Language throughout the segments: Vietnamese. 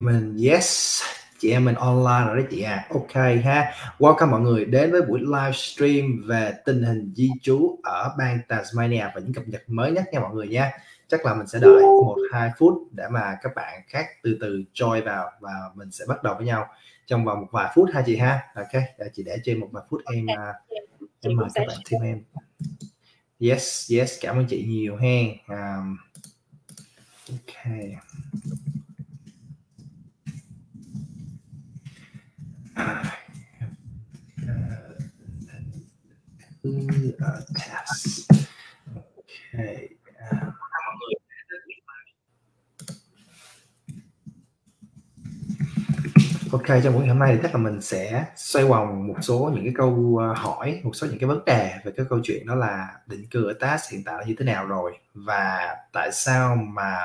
mình yes. Chị em mình online rồi đó chị à. Ok ha. Welcome mọi người đến với buổi livestream về tình hình di trú ở bang Tasmania và những cập nhật mới nhất nha mọi người nha. Chắc là mình sẽ đợi một hai phút để mà các bạn khác từ từ join vào và mình sẽ bắt đầu với nhau trong vòng một vài phút ha chị ha. Ok để chị để trên một vài phút em à, em mời các bạn thêm em. Yes yes. Cảm ơn chị nhiều hen. Um, ok test. Okay. Ok, trong buổi hôm nay thì chắc là mình sẽ xoay vòng một số những cái câu ờ, hỏi, một số những cái vấn đề về cái câu chuyện đó là định cư ở TAS hiện tại là như thế nào rồi và tại sao mà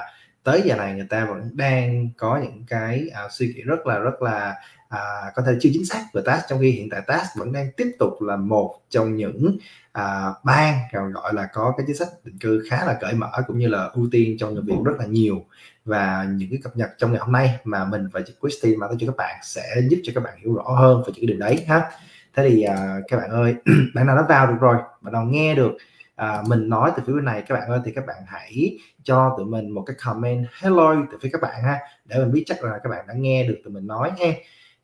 tới giờ này người ta vẫn đang có những cái uh, suy nghĩ rất là rất là à, có thể chưa chính xác về TAS trong khi hiện tại TAS vẫn đang tiếp tục là một trong những à, bang gọi là có cái chính sách định cư khá là cởi mở cũng như là ưu tiên trong người Việt rất là nhiều. Và những cái cập nhật trong ngày hôm nay mà mình và chị Christine mang tới cho các bạn sẽ giúp cho các bạn hiểu rõ hơn về những cái điều đấy ha. Thế thì à, các bạn ơi bạn nào đã vào được rồi bạn nào nghe được à, mình nói từ phía bên này các bạn ơi thì các bạn hãy cho tụi mình một cái comment hello từ phía các bạn ha để mình biết chắc là các bạn đã nghe được tụi mình nói ha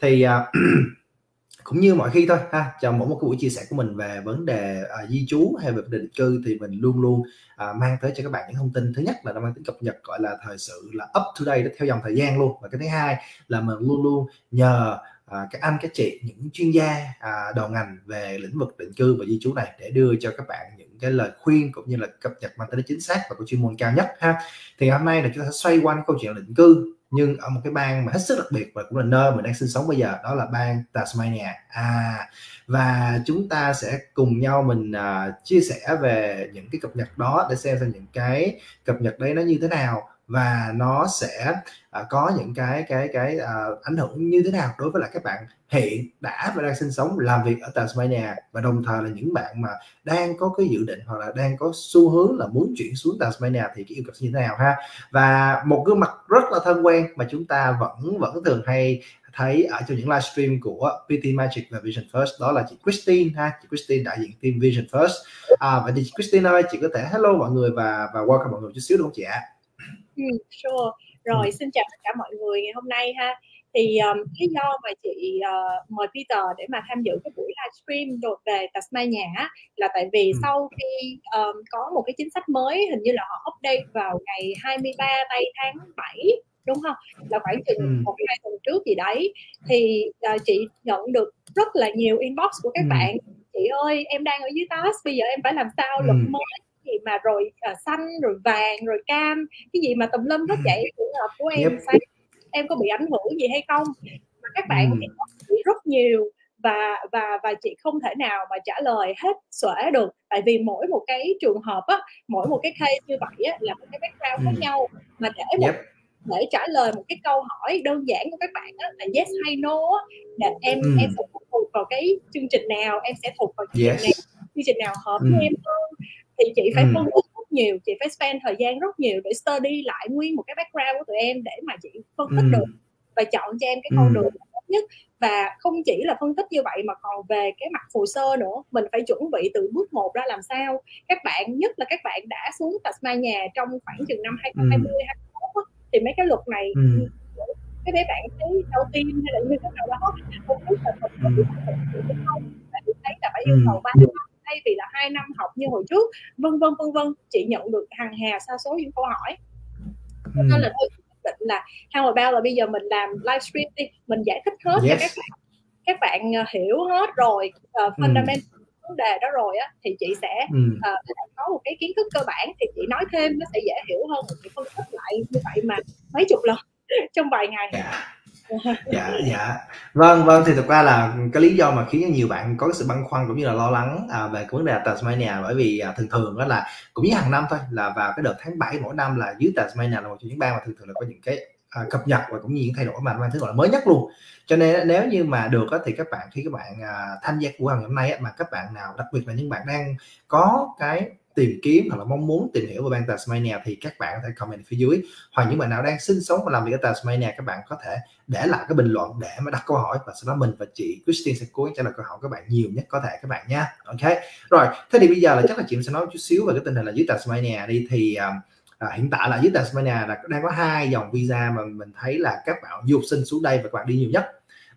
thì uh, cũng như mọi khi thôi ha trong mỗi một cái buổi chia sẻ của mình về vấn đề uh, di trú hay về vấn đề định cư thì mình luôn luôn uh, mang tới cho các bạn những thông tin. Thứ nhất là nó mang tính cập nhật gọi là thời sự là up to date theo dòng thời gian luôn. Và cái thứ hai là mình luôn luôn nhờ à, các anh các chị những chuyên gia à, đầu ngành về lĩnh vực định cư và di trú này để đưa cho các bạn những cái lời khuyên cũng như là cập nhật mang tính chính xác và có chuyên môn cao nhất ha. Thì hôm nay là chúng ta sẽ xoay quanh câu chuyện định cư nhưng ở một cái bang mà hết sức đặc biệt và cũng là nơi mình đang sinh sống bây giờ đó là bang Tasmania. À và chúng ta sẽ cùng nhau mình uh, chia sẻ về những cái cập nhật đó để xem xem những cái cập nhật đấy nó như thế nào và nó sẽ à, có những cái cái cái uh, ảnh hưởng như thế nào đối với lại các bạn hiện đã và đang sinh sống làm việc ở Tasmania và đồng thời là những bạn mà đang có cái dự định hoặc là đang có xu hướng là muốn chuyển xuống Tasmania thì cái yêu cầu như thế nào ha? Và một gương mặt rất là thân quen mà chúng ta vẫn vẫn thường hay thấy ở trong những livestream của PT Magic và Vision First đó là chị Christine ha? Chị Christine đại diện team Vision First. À, và thì chị Christine ơi chị có thể hello mọi người và và welcome mọi người chút xíu đúng không chị ạ? Ừ, sure. Rồi ừ. xin chào tất cả mọi người ngày hôm nay ha thì um, lý do mà chị uh, mời Peter để mà tham dự cái buổi livestream đột về Tasmania là tại vì ừ. sau khi um, có một cái chính sách mới hình như là họ update vào ngày 23 tây tháng 7 đúng không là khoảng chừng ừ. một hai tuần trước gì đấy thì uh, chị nhận được rất là nhiều inbox của các ừ. bạn chị ơi em đang ở dưới task bây giờ em phải làm sao luật ừ. mới gì mà rồi uh, xanh rồi vàng rồi cam cái gì mà tùm lum hết vậy trường hợp của em yep. sao em có bị ảnh hưởng gì hay không mà các bạn ừ. thì rất nhiều và và và chị không thể nào mà trả lời hết xuể được tại vì mỗi một cái trường hợp á mỗi một cái case như vậy á là một cái background khác ừ. nhau mà để một yep. để trả lời một cái câu hỏi đơn giản của các bạn á là yes hay no để em ừ. em sẽ thuộc vào cái chương trình nào em sẽ thuộc vào chương yes. trình nào chương trình nào hợp ừ. với em hơn thì chị phải ừ. phân tích rất nhiều chị phải spend thời gian rất nhiều để study lại nguyên một cái background của tụi em để mà chị phân tích ừ. được và chọn cho em cái con ừ. đường tốt nhất và không chỉ là phân tích như vậy mà còn về cái mặt hồ sơ nữa mình phải chuẩn bị từ bước một ra làm sao các bạn nhất là các bạn đã xuống Tasmania trong khoảng chừng năm 2020 ừ. 2021 thì mấy cái luật này ừ. cái mấy bạn thấy đầu tiên hay là như thế nào đó không biết là thật sự không vì thấy là phải yêu cầu ba thay vì là hai năm học như hồi trước vân vân vân vân chị nhận được hàng hà sa số những câu hỏi ừ. nên là thôi định là how about là bây giờ mình làm livestream đi mình giải thích hết yes. cho các bạn các bạn ờ, hiểu hết rồi uh, fundamental ừ vấn đề đó rồi á thì chị sẽ ừ. uh, có một cái kiến thức cơ bản thì chị nói thêm nó sẽ dễ hiểu hơn chị phân tích lại như vậy mà mấy chục lần trong vài ngày. Dạ dạ. Vâng vâng thì thực ra là cái lý do mà khiến cho nhiều bạn có sự băn khoăn cũng như là lo lắng à, về cái vấn đề Tasmania bởi vì à, thường thường đó là cũng như hàng năm thôi là vào cái đợt tháng 7 mỗi năm là dưới Tasmania là một trong những bang mà thường thường là có những cái à, cập nhật và cũng như những thay đổi mà mang thứ gọi là mới nhất luôn. Cho nên nếu như mà được á, thì các bạn khi các bạn à, tham gia của hàng hôm nay á, mà các bạn nào đặc biệt là những bạn đang có cái tìm kiếm hoặc là mong muốn tìm hiểu về bang Tasmania thì các bạn có thể comment phía dưới. Hoặc những bạn nào đang sinh sống và làm việc ở Tasmania các bạn có thể để lại cái bình luận để mà đặt câu hỏi và sau đó mình và chị Christine sẽ cố gắng trả lời câu hỏi các bạn nhiều nhất có thể các bạn nha ok. Rồi thế thì bây giờ là chắc là chị sẽ nói chút xíu về cái tình hình là dưới Tasmania đi. Thì uh, à, hiện tại là dưới Tasmania là đang có hai dòng visa mà mình thấy là các bạn du học sinh xuống đây và các bạn đi nhiều nhất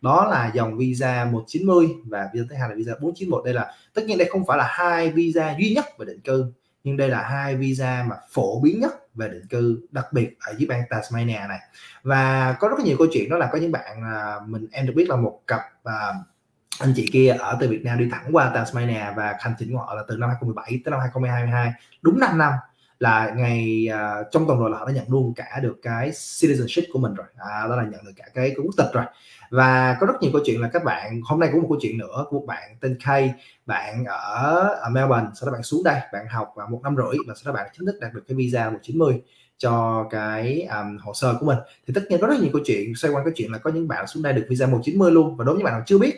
đó là dòng visa 190 và visa thứ hai là visa 491 đây là tất nhiên đây không phải là hai visa duy nhất về định cư nhưng đây là hai visa mà phổ biến nhất về định cư đặc biệt ở dưới bang Tasmania này. Và có rất nhiều câu chuyện đó là có những bạn à, mình em được biết là một cặp à, anh chị kia ở từ Việt Nam đi thẳng qua Tasmania và hành trình của họ là từ năm 2017 tới năm 2022 đúng 5 năm là ngày uh, trong tuần rồi là họ đã nhận luôn cả được cái citizenship của mình rồi. À, đó là nhận được cả cái, cái quốc tịch rồi. Và có rất nhiều câu chuyện là các bạn hôm nay cũng một câu chuyện nữa của một bạn tên Kay bạn ở, ở Melbourne sau đó bạn xuống đây bạn học và một năm rưỡi và sau đó bạn chính thức đạt được cái visa 190 cho cái um, hồ sơ của mình. Thì tất nhiên có rất nhiều câu chuyện xoay quanh cái chuyện là có những bạn xuống đây được visa 190 luôn. Và đối với những bạn nào chưa biết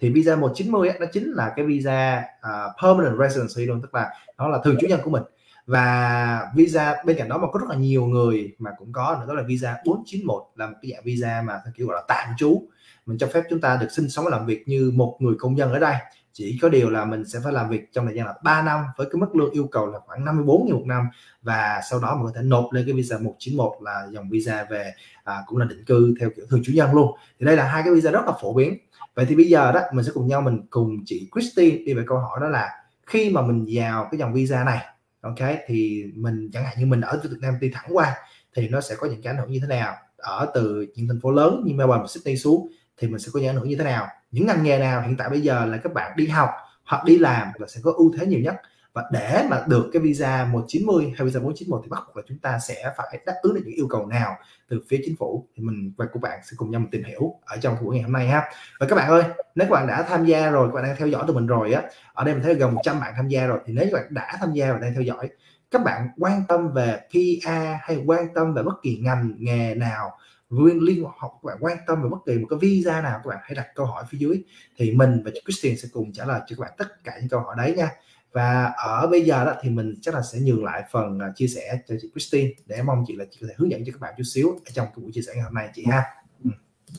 thì visa 190 ấy, nó chính là cái visa uh, permanent residency luôn tức là nó là thường trú nhân của mình và visa bên cạnh đó mà có rất là nhiều người mà cũng có nữa đó là visa 491 là một cái dạng visa mà theo kiểu gọi là tạm trú. Mình cho phép chúng ta được sinh sống và làm việc như một người công dân ở đây. Chỉ có điều là mình sẽ phải làm việc trong thời gian là 3 năm với cái mức lương yêu cầu là khoảng 54 000 một năm. Và sau đó mình có thể nộp lên cái visa 191 là dòng visa về à, cũng là định cư theo kiểu thường trú nhân luôn. Thì đây là hai cái visa rất là phổ biến. Vậy thì bây giờ đó mình sẽ cùng nhau mình cùng chị Christy đi về câu hỏi đó là khi mà mình vào cái dòng visa này ok, thì mình, chẳng hạn như mình ở từ Việt Nam đi thẳng qua, thì nó sẽ có những cái ảnh hưởng như thế nào? Ở từ những thành phố lớn như Melbourne và Sydney xuống, thì mình sẽ có những ảnh hưởng như thế nào? Những ngành nghề nào hiện tại bây giờ là các bạn đi học hoặc đi làm là sẽ có ưu thế nhiều nhất? Và để mà được cái visa 190 hay visa 491 thì bắt buộc là chúng ta sẽ phải đáp ứng được những yêu cầu nào từ phía chính phủ. Thì mình và của bạn sẽ cùng nhau mình tìm hiểu ở trong buổi ngày hôm nay ha. Và các bạn ơi, nếu các bạn đã tham gia rồi, các bạn đang theo dõi tụi mình rồi á, ở đây mình thấy gần 100 bạn tham gia rồi, thì nếu các bạn đã tham gia và đang theo dõi, các bạn quan tâm về PR hay quan tâm về bất kỳ ngành, nghề nào nguyên liên học các bạn quan tâm về bất kỳ một cái visa nào, các bạn hãy đặt câu hỏi phía dưới, thì mình và Christian sẽ cùng trả lời cho các bạn tất cả những câu hỏi đấy nha và ở bây giờ đó thì mình chắc là sẽ nhường lại phần uh, chia sẻ cho chị Christine để mong chị là chị có thể hướng dẫn cho các bạn chút xíu ở trong cái buổi chia sẻ ngày hôm nay chị ha ừ.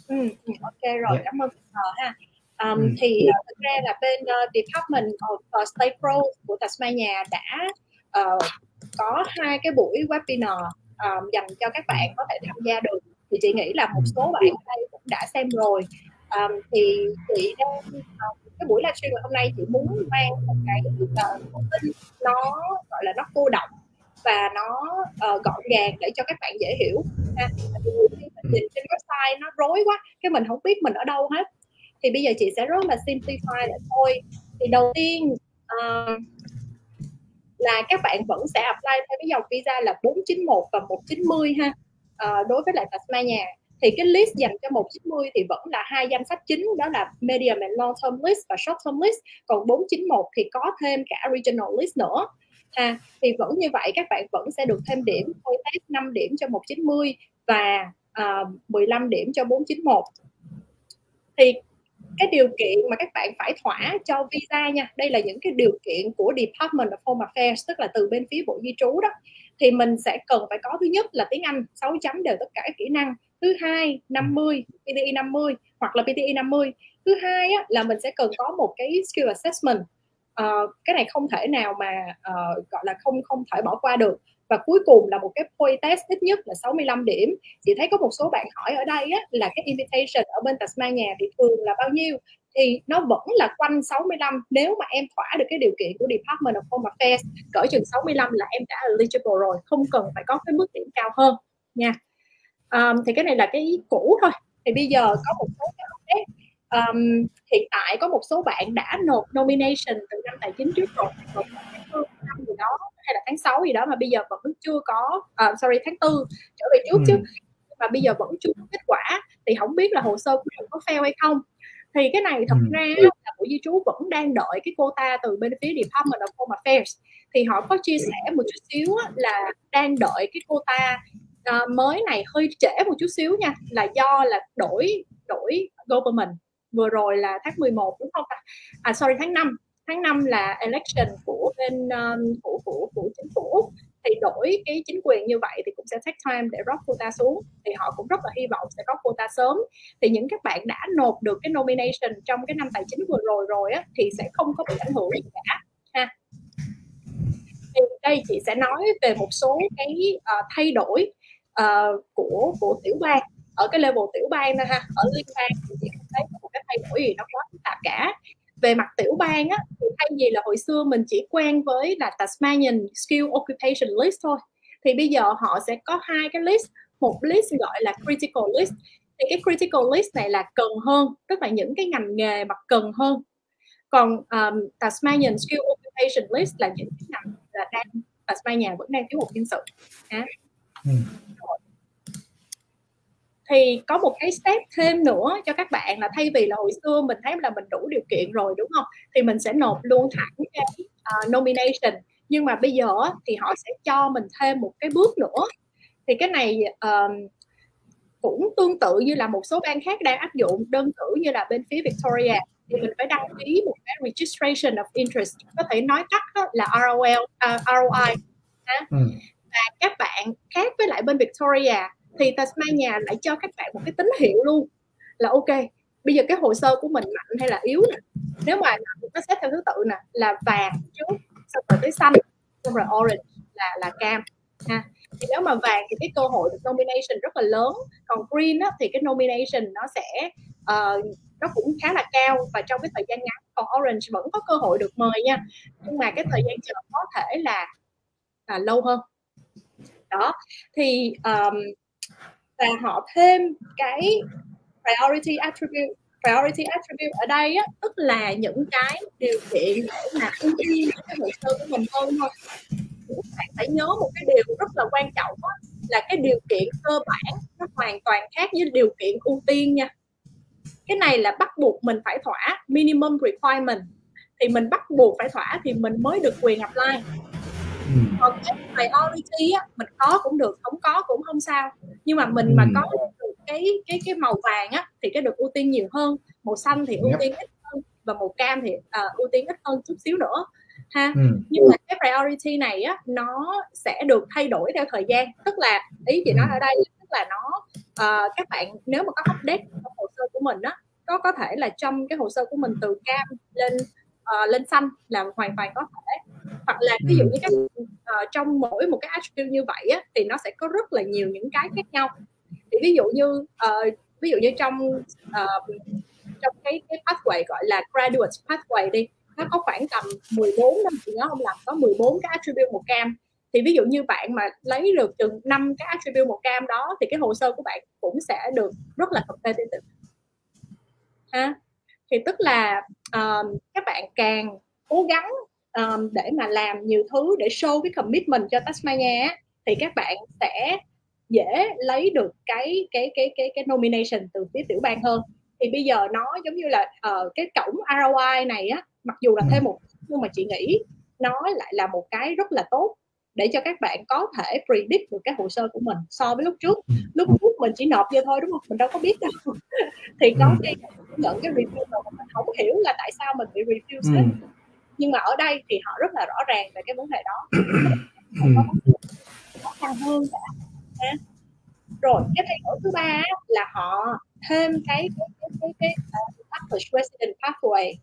Ừ, ừ ok rồi yeah. Dạ. cảm ơn uh, ha um, ừ. thì uh, thực ra là bên uh, Department of uh, State Pro của Tasmania đã uh, có hai cái buổi webinar um, dành cho các bạn có thể tham gia được thì chị nghĩ là một số bạn ở đây cũng đã xem rồi um, thì chị đang uh, cái buổi livestream ngày hôm nay chị muốn mang một cái uh, thông tin nó gọi là nó cô động và nó uh, gọn gàng để cho các bạn dễ hiểu ha. khi mình nhìn trên website nó rối quá cái mình không biết mình ở đâu hết. Thì bây giờ chị sẽ rất là simplify lại thôi. Thì đầu tiên uh, là các bạn vẫn sẽ apply theo cái dòng visa là 491 và 190 ha uh, đối với lại Tasmania thì cái list dành cho 190 thì vẫn là hai danh sách chính đó là medium and long term list và short term list. Còn 491 thì có thêm cả regional list nữa. Ha thì vẫn như vậy các bạn vẫn sẽ được thêm điểm thôi test 5 điểm cho 190 và à, uh, 15 điểm cho 491 thì cái điều kiện mà các bạn phải thỏa cho visa nha đây là những cái điều kiện của Department of Home Affairs tức là từ bên phía Bộ Di trú đó. Thì mình sẽ cần phải có thứ nhất là tiếng Anh 6 chấm đều tất cả các kỹ năng thứ hai 50 PTE 50 hoặc là PTE 50 thứ hai á, là mình sẽ cần có một cái skill assessment. Uh, cái này không thể nào mà uh, gọi là không không thể bỏ qua được. Và cuối cùng là một cái point test ít nhất là 65 điểm. Chị thấy có một số bạn hỏi ở đây á, là cái invitation ở bên Tasmania thì thường là bao nhiêu? Thì nó vẫn là quanh 65 nếu mà em thỏa được cái điều kiện của Department of Home Affairs cỡ chừng 65 là em đã eligible rồi. Không cần phải có cái mức điểm cao hơn nha um, thì cái này là cái cũ thôi. Thì bây giờ có một số cái update. Um, hiện tại có một số bạn đã nộp nomination từ năm tài chính trước rồi. Năm gì đó hay là tháng 6 gì đó mà bây giờ vẫn chưa có uh, sorry tháng tư trở về trước ừ. chứ mà bây giờ vẫn chưa có kết quả thì không biết là hồ sơ của mình có fail hay không. Thì cái này thật ừ. ra là bộ di trú vẫn đang đợi cái quota từ bên phía Department of Home Affairs. Thì họ có chia sẻ một chút xíu là đang đợi cái quota à, mới này hơi trễ một chút xíu nha là do là đổi đổi government. Vừa rồi là tháng 11 đúng không à sorry tháng 5 tháng 5 là election của bên um, của của của chính phủ. Úc thì đổi cái chính quyền như vậy thì cũng sẽ take time để drop quota xuống. Thì họ cũng rất là hy vọng sẽ có quota sớm. Thì những các bạn đã nộp được cái nomination trong cái năm tài chính vừa rồi rồi á thì sẽ không có bị ảnh hưởng gì cả ha. Thì đây chị sẽ nói về một số cái uh, thay đổi uh, của của tiểu bang. Ở cái level tiểu bang nè ha ở liên bang thì chị không thấy có một cái thay đổi gì nó quá phức tạp cả. Về mặt tiểu bang á thì thay vì là hồi xưa mình chỉ quen với là Tasmanian Skill Occupation List thôi thì bây giờ họ sẽ có hai cái list. Một list gọi là critical list. Thì cái critical list này là cần hơn tức là những cái ngành nghề mà cần hơn. Còn um, Tasmanian Skill Occupation List là những cái ngành là đang Tasmania vẫn đang thiếu hụt nhân sự. À. ừ thì có một cái step thêm nữa cho các bạn là thay vì là hồi xưa mình thấy là mình đủ điều kiện rồi đúng không? Thì mình sẽ nộp luôn thẳng cái uh, nomination. Nhưng mà bây giờ thì họ sẽ cho mình thêm một cái bước nữa. Thì cái này um, cũng tương tự như là một số bang khác đang áp dụng đơn cử như là bên phía Victoria. Thì mình phải đăng ký một cái registration of interest có thể nói tắt là ROL uh, à, ROI ừ. và các bạn khác với lại bên Victoria thì Tasmania lại cho các bạn một cái tín hiệu luôn. Là ok bây giờ cái hồ sơ của mình mạnh hay là yếu nè nếu mà nó xếp theo thứ tự nè là vàng trước xong rồi tới xanh xong rồi orange là là cam ha. Thì nếu mà vàng thì cái cơ hội được nomination rất là lớn còn green á, thì cái nomination nó sẽ uh, nó cũng khá là cao và trong cái thời gian ngắn còn orange vẫn có cơ hội được mời nha. Nhưng mà cái thời gian chờ có thể là là lâu hơn. Đó thì um, và họ thêm cái priority attribute. Priority attribute ở đây á, tức là những cái điều kiện để mà ưu tiên cái hồ sơ của mình hơn thôi. Bạn phải nhớ một cái điều rất là quan trọng á, là cái điều kiện cơ bản nó hoàn toàn khác với điều kiện ưu tiên nha. Cái này là bắt buộc mình phải thỏa minimum requirement. Thì mình bắt buộc phải thỏa thì mình mới được quyền apply còn cái priority á mình có cũng được không có cũng không sao. Nhưng mà mình mà ừ. có được cái cái cái màu vàng á thì cái được ưu tiên nhiều hơn. Màu xanh thì ưu tiên ít hơn và màu cam thì uh, ưu tiên ít hơn chút xíu nữa ha. Ừ. nhưng mà cái priority này á nó sẽ được thay đổi theo thời gian. Tức là ý chị nói ở đây tức là nó uh, các bạn nếu mà có update trong hồ sơ của mình á có có thể là trong cái hồ sơ của mình từ cam lên uh, lên xanh là hoàn toàn có thể. Hoặc là ví dụ như các uh, trong mỗi một cái attribute như vậy á, thì nó sẽ có rất là nhiều những cái khác nhau. Thì ví dụ như uh, ví dụ như trong uh, trong cái cái pathway gọi là graduate pathway đi nó có khoảng tầm 14 năm thì nó không làm có 14 cái attribute một cam. Thì ví dụ như bạn mà lấy được chừng năm cái attribute một cam đó thì cái hồ sơ của bạn cũng sẽ được rất là competitive. Ha? Thì tức là uh, các bạn càng cố gắng um, để mà làm nhiều thứ để show cái commitment cho Tasmania thì các bạn sẽ dễ lấy được cái cái cái cái cái nomination từ phía tiểu bang hơn. Thì bây giờ nó giống như là uh, cái cổng ROI này á mặc dù là thêm một nhưng mà chị nghĩ nó lại là một cái rất là tốt để cho các bạn có thể predict được cái hồ sơ của mình so với lúc trước. Lúc trước mình chỉ nộp vô thôi đúng không? Mình đâu có biết đâu. Thì có khi nhận cái review rồi mình không hiểu là tại sao mình bị refuse hết nhưng mà ở đây thì họ rất là rõ ràng về cái vấn đề đó. Có khó khăn hơn cả. Rồi cái thay đổi thứ ba là họ thêm cái cái cái cái, cái uh, resident pathway.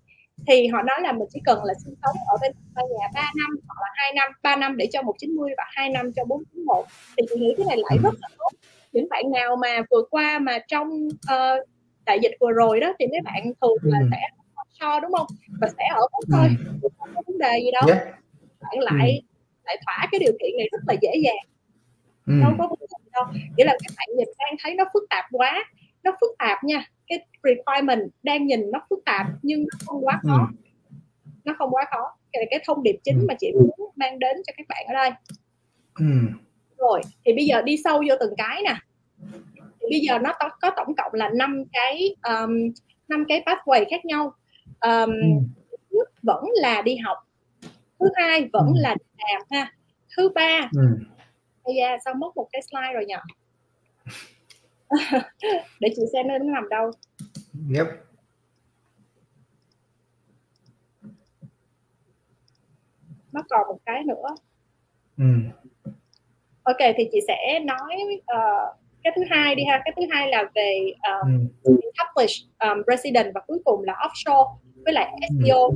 Thì họ nói là mình chỉ cần là sinh sống ở bên nhà 3 năm hoặc là 2 năm 3 năm để cho 190 và 2 năm cho 491 thì tôi nghĩ cái này lại rất là tốt. Những bạn nào mà vừa qua mà trong uh, đại dịch vừa rồi đó thì mấy bạn thường là ừ. sẽ so đúng không? Và sẽ ở úc thôi ừ. không có vấn đề gì đâu. Yeah. bạn lại ừ. lại thỏa cái điều kiện này rất là dễ dàng. Ừ. đâu có vấn đề gì đâu. Nghĩa là các bạn nhìn đang thấy nó phức tạp quá. Nó phức tạp nha. Cái requirement đang nhìn nó phức tạp nhưng nó không quá khó. Nó không quá khó. Cái, cái thông điệp chính mà chị muốn mang đến cho các bạn ở đây. Ừ. rồi thì bây giờ đi sâu vô từng cái nè. Thì bây giờ nó có tổng cộng là năm cái um, năm cái pathway khác nhau um, ừ. vẫn là đi học thứ hai vẫn ừ. là làm ha thứ ba ừ. bây giờ sao mất một cái slide rồi nhỉ để chị xem nó nằm đâu yep. nó còn một cái nữa ừ. ok thì chị sẽ nói uh, cái thứ hai đi ha cái thứ hai là về um, ừ. publish um, resident và cuối cùng là offshore với lại SEO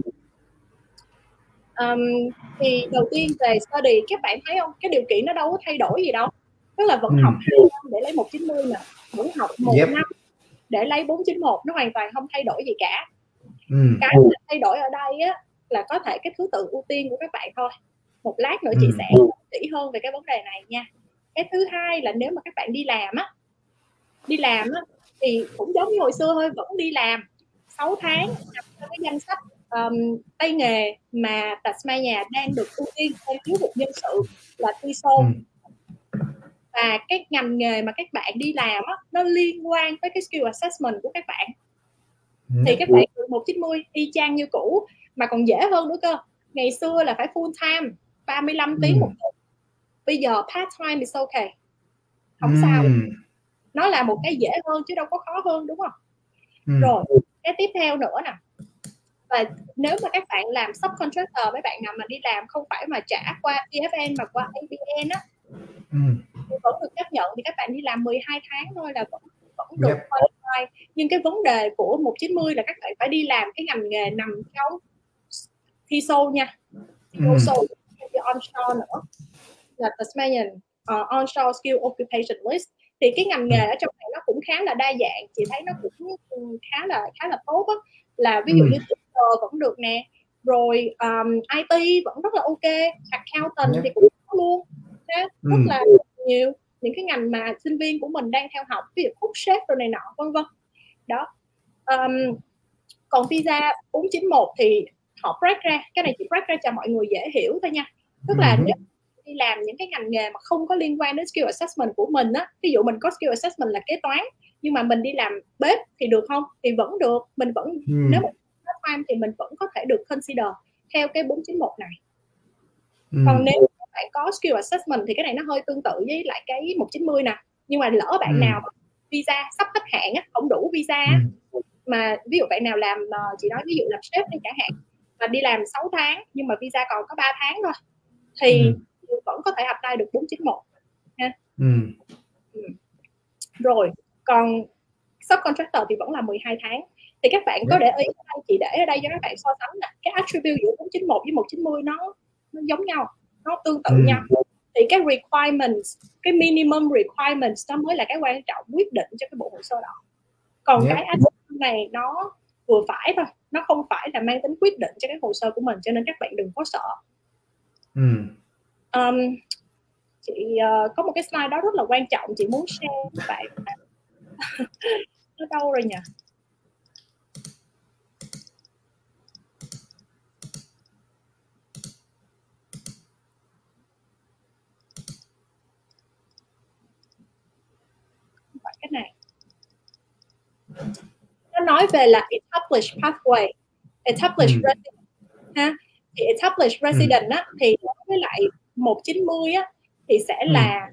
um, thì đầu tiên về study các bạn thấy không? Cái điều kiện nó đâu có thay đổi gì đâu. Tức là vẫn ừ. học 2 năm để lấy 190 nè vẫn học một yep. năm để lấy 491 nó hoàn toàn không thay đổi gì cả. Ừ. cái thay đổi ở đây á là có thể cái thứ tự ưu tiên của các bạn thôi. Một lát nữa chị ừ. sẽ kỹ hơn về cái vấn đề này nha. Cái thứ hai là nếu mà các bạn đi làm á đi làm á thì cũng giống như hồi xưa thôi vẫn đi làm 6 tháng nằm trong cái danh sách um, tay nghề mà Tasmania đang được ưu tiên theo thiếu hụt nhân sự là TESOL ừ. và cái ngành nghề mà các bạn đi làm á, nó liên quan tới cái skill assessment của các bạn ừ. thì các bạn được 190 y chang như cũ mà còn dễ hơn nữa cơ ngày xưa là phải full time 35 tiếng ừ. một tuần bây giờ part time is okay không ừ. sao nó là một cái dễ hơn chứ đâu có khó hơn đúng không ừ. rồi cái tiếp theo nữa nè và nếu mà các bạn làm subcontractor mấy bạn nào mà đi làm không phải mà trả qua PFN mà qua ABN á ừ. vẫn được chấp nhận thì các bạn đi làm 12 tháng thôi là vẫn vẫn được yep. qualify nhưng cái vấn đề của 190 là các bạn phải đi làm cái ngành nghề nằm trong TESOL nha TESOL ừ. onshore nữa là Tasmanian uh, onshore skill occupation list thì cái ngành nghề ở trong này nó cũng khá là đa dạng chị thấy nó cũng khá là khá là tốt á. Là ví dụ ừ. như vẫn được nè rồi um, IT vẫn rất là ok accountant yeah. thì cũng có luôn. Thế, ừ. rất là nhiều những cái ngành mà sinh viên của mình đang theo học ví dụ cook chef rồi này nọ vân vân. Đó. Um, còn visa 491 thì họ break ra cái này chỉ break ra cho mọi người dễ hiểu thôi nha. Tức là nếu đi làm những cái ngành nghề mà không có liên quan đến skill assessment của mình á ví dụ mình có skill assessment là kế toán nhưng mà mình đi làm bếp thì được không thì vẫn được mình vẫn ừ. nếu mà time thì mình vẫn có thể được consider theo cái 491 này ừ. còn nếu bạn có skill assessment thì cái này nó hơi tương tự với lại cái 190 nè nhưng mà lỡ bạn ừ. nào visa sắp hết hạn á không đủ visa ừ. mà ví dụ bạn nào làm uh, chị nói ví dụ làm sếp đi chẳng hạn mà đi làm 6 tháng nhưng mà visa còn có 3 tháng thôi thì ừ. Vẫn có thể apply được 491 ha ừ. Ừ. rồi còn subcontractor thì vẫn là 12 tháng thì các bạn có để ý đây chị để ở đây cho các bạn so sánh nè cái attribute giữa 491 với 190 nó nó giống nhau nó tương tự ừ. nhau thì cái requirements cái minimum requirements đó mới là cái quan trọng quyết định cho cái bộ hồ sơ đó còn yeah. cái attribute này nó vừa phải thôi nó không phải là mang tính quyết định cho cái hồ sơ của mình cho nên các bạn đừng có sợ ừ. Um, chị uh, có một cái slide đó rất là quan trọng chị muốn share với bạn nó đâu rồi nhỉ cái này nó nói về là established pathway established ừ. resident ha thì established ừ. resident á thì đối với lại 190 á thì sẽ ừ. là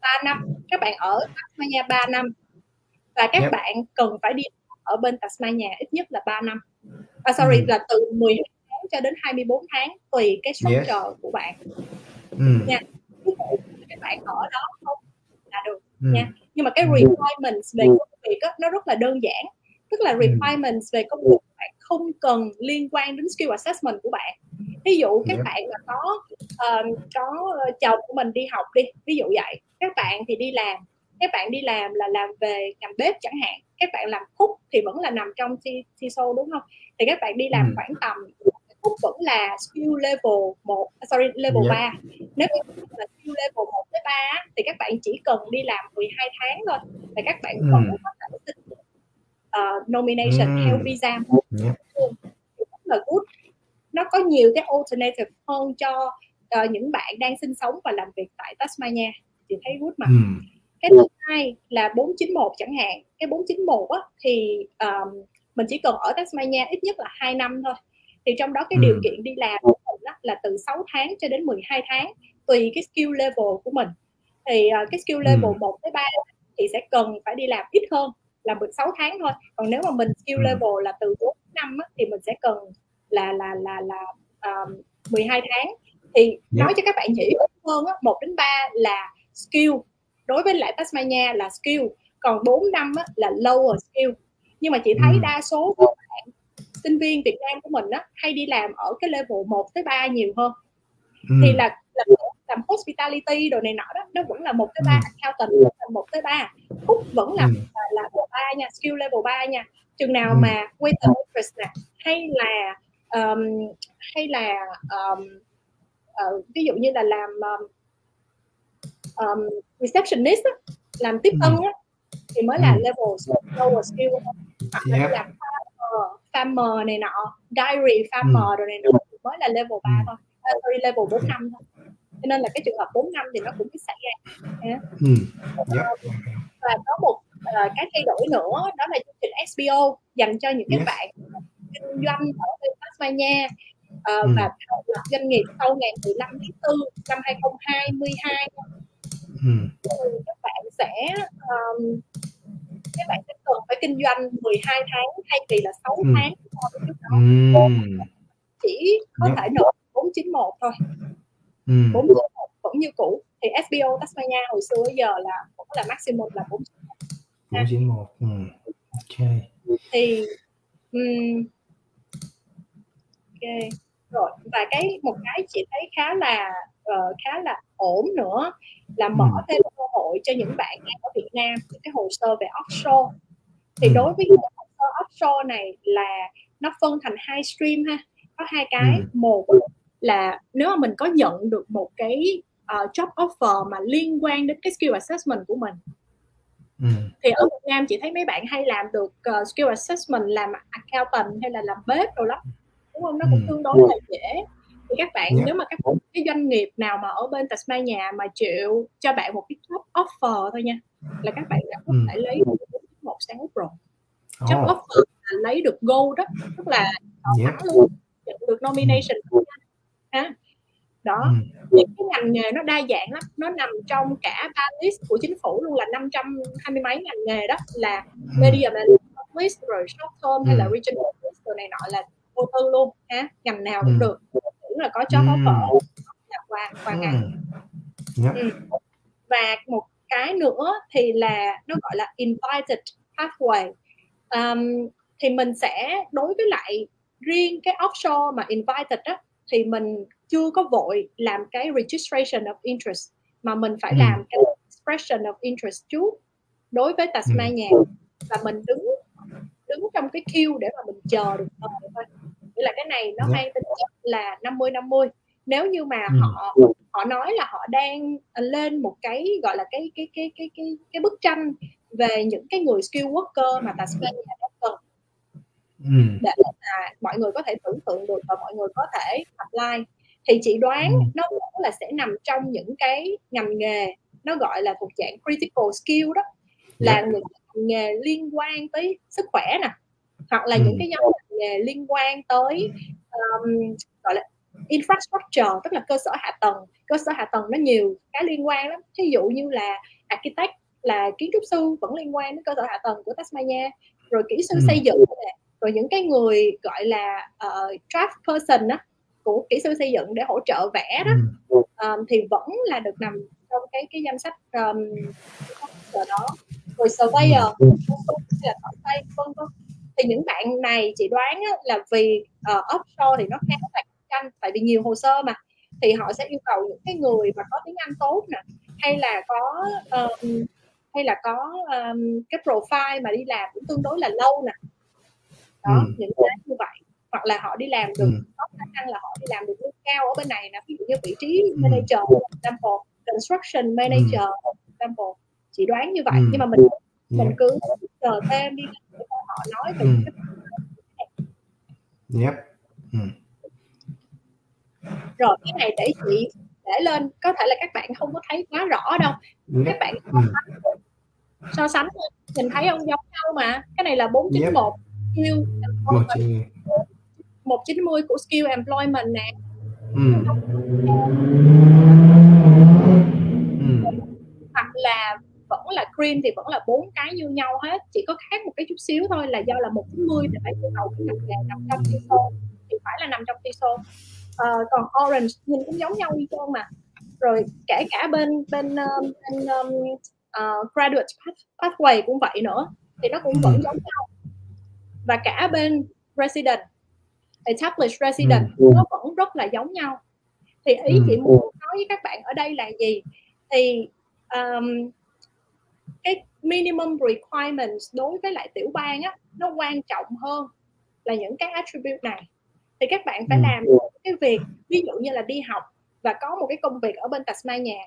3 năm các bạn ở Tasmania 3 năm và các yep. bạn cần phải đi ở bên Tasmania ít nhất là 3 năm à, sorry ừ. là từ 10 tháng cho đến 24 tháng tùy cái structure yes. của bạn ừ. nha các bạn ở đó không là được ừ. nha nhưng mà cái requirements về công việc đó, nó rất là đơn giản tức là requirements về công việc bạn không cần liên quan đến skill assessment của bạn. Ví dụ các bạn là có uh, có chồng của mình đi học đi ví dụ vậy. Các bạn thì đi làm các bạn đi làm là làm về ngành bếp chẳng hạn. Các bạn làm cook thì vẫn là nằm trong TESOL đúng không? Thì các bạn đi làm khoảng tầm cook vẫn là skill level 1 à, sorry level yeah. 3 nếu là skill level 1 tới 3 thì các bạn chỉ cần đi làm 12 tháng thôi và các bạn mm. vẫn có thể xin uh, nomination mm. theo visa yeah. rất là good. Nó có nhiều cái alternative hơn cho uh, những bạn đang sinh sống và làm việc tại Tasmania. Chị thấy good mà. Mm cái thứ hai là 491 chẳng hạn. Cái 491 á, thì um, mình chỉ cần ở Tasmania ít nhất là 2 năm thôi. Thì trong đó cái ừ. điều kiện đi làm của mình đó là từ 6 tháng cho đến 12 tháng tùy cái skill level của mình. Thì uh, cái skill level ừ. 1 tới 3 thì sẽ cần phải đi làm ít hơn là 16 tháng thôi còn nếu mà mình skill ừ. level là từ 4 năm á, thì mình sẽ cần là là là là um, 12 tháng thì yeah. nói cho các bạn dễ hơn á, 1 đến 3 là skill đối với lại Tasmania là skill còn 4 năm á, là lower skill nhưng mà chị thấy ừ. đa số các bạn sinh viên Việt Nam của mình á, hay đi làm ở cái level 1 tới 3 nhiều hơn ừ. thì là làm, làm hospitality đồ này nọ đó nó vẫn là một tới ba ừ. accountant là một tới ba phúc vẫn là, ừ. là là level ba nha skill level 3 nha chừng nào ừ. mà waiter waitress nè hay là um, hay là um, uh, ví dụ như là làm um, um, receptionist á, làm tiếp tân á, thì mới là level lower skill hoặc là yeah. làm farmer, farmer này nọ diary farmer ừ. rồi này nọ mới là level 3 thôi sorry level 4 năm thôi cho nên là cái trường hợp 4 năm thì nó cũng biết xảy ra yeah. ừ. Uh, và có một uh, cái thay đổi nữa đó là chương trình SBO dành cho những yes. cái bạn kinh doanh ở bên Tasmania uh, ừ. và lập doanh nghiệp sau ngày 15 tháng 4 năm 2022 ừ. các bạn sẽ um, các bạn sẽ cần phải kinh doanh 12 tháng thay vì là 6 ừ. tháng ừ. chỉ có thể nộp 491 thôi ừ. 491 vẫn như cũ thì SBO Tasmania hồi xưa giờ là cũng là maximum là 491 491 ừ. ok thì um, ok rồi và cái một cái chị thấy khá là uh, khá là ổn nữa là mở ừ. thêm cơ hội cho những bạn đang ở Việt Nam những cái hồ sơ về offshore thì ừ. đối với những hồ sơ offshore này là nó phân thành hai stream ha có hai cái ừ. một là nếu mà mình có nhận được một cái uh, job offer mà liên quan đến cái skill assessment của mình ừ. thì ở Việt Nam chị thấy mấy bạn hay làm được uh, skill assessment làm accountant hay là làm bếp rồi lắm đúng không nó cũng ừ. tương đối là dễ thì các bạn yeah. Dạ. nếu mà các cái doanh nghiệp nào mà ở bên Tasmania mà chịu cho bạn một cái job offer thôi nha là các bạn đã có ừ. thể lấy một sáu rồi job oh. offer là lấy được gold đó tức là yeah. Dạ. luôn nhận được nomination ha. Đó. Ừ. những cái ngành nghề nó đa dạng lắm. Nó nằm trong cả ba list của chính phủ luôn là 520 mấy ngành nghề đó. Là ừ. medium list rồi short term hay là ừ. regional list rồi này nọ là vô tư luôn ha. Ngành nào cũng được. Cũng là có job offer là qua qua ngành. Ừ. và một cái nữa thì là nó gọi là invited pathway. Um, thì mình sẽ đối với lại riêng cái offshore mà invited á thì mình chưa có vội làm cái registration of interest mà mình phải ừ. làm cái expression of interest trước đối với Tasmania ừ. và mình đứng đứng trong cái queue để mà mình chờ được thời thôi nghĩa là cái này nó mang tính chất là 50 50 nếu như mà ừ. họ họ nói là họ đang lên một cái gọi là cái cái cái cái cái cái bức tranh về những cái người skill worker mà Tasmania ừ. để là mọi người có thể tưởng tượng được và mọi người có thể apply thì chị đoán ừ. nó vẫn là sẽ nằm trong những cái ngành nghề nó gọi là thuộc dạng critical skill đó là yeah. những ngành nghề liên quan tới sức khỏe nè hoặc là ừ. những cái nhóm nghề liên quan tới um, gọi là infrastructure tức là cơ sở hạ tầng cơ sở hạ tầng nó nhiều cái liên quan lắm ví dụ như là architect là kiến trúc sư vẫn liên quan đến cơ sở hạ tầng của Tasmania rồi kỹ sư ừ. xây dựng rồi những cái người gọi là uh, draft person á của kỹ sư xây dựng để hỗ trợ vẽ đó ừ. um, thì vẫn là được nằm trong cái cái danh sách um, đó rồi surveyor ừ. xây vân vân thì những bạn này chị đoán á, là vì uh, offshore thì nó khá là cạnh tranh tại vì nhiều hồ sơ mà thì họ sẽ yêu cầu những cái người mà có tiếng Anh tốt nè hay là có um, hay là có um, cái profile mà đi làm cũng tương đối là lâu nè đó ừ. những cái như vậy hoặc là họ đi làm được ừ. có khả năng là họ đi làm được lương cao ở bên này nè ví dụ như vị trí ừ. manager example construction manager ừ. example chỉ đoán như vậy ừ. nhưng mà mình mình cứ chờ thêm đi để họ nói về ừ. cái yep. ừ. rồi cái này để chị để lên có thể là các bạn không có thấy quá rõ đâu yep. các bạn so sánh, ừ. so sánh nhìn thấy không giống nhau mà cái này là 491 yep skill một chín mươi của skill employment nè. Ừ. ừ. hoặc là vẫn là green thì vẫn là bốn cái như nhau hết. Chỉ có khác một cái chút xíu thôi là do là một chín mươi thì phải yêu cầu cái ngành nghề nằm trong TISO thì phải là nằm trong TISO uh, còn orange nhìn cũng giống nhau như trơn mà. Rồi kể cả bên bên um, bên um, uh, graduate pathway cũng vậy nữa. Thì nó cũng vẫn ừ. giống nhau và cả bên resident established resident ừ. nó vẫn rất là giống nhau thì ý ừ. chị muốn nói với các bạn ở đây là gì thì um, cái minimum requirements đối với lại tiểu bang á nó quan trọng hơn là những cái attribute này thì các bạn phải ừ. làm cái việc ví dụ như là đi học và có một cái công việc ở bên Tasmania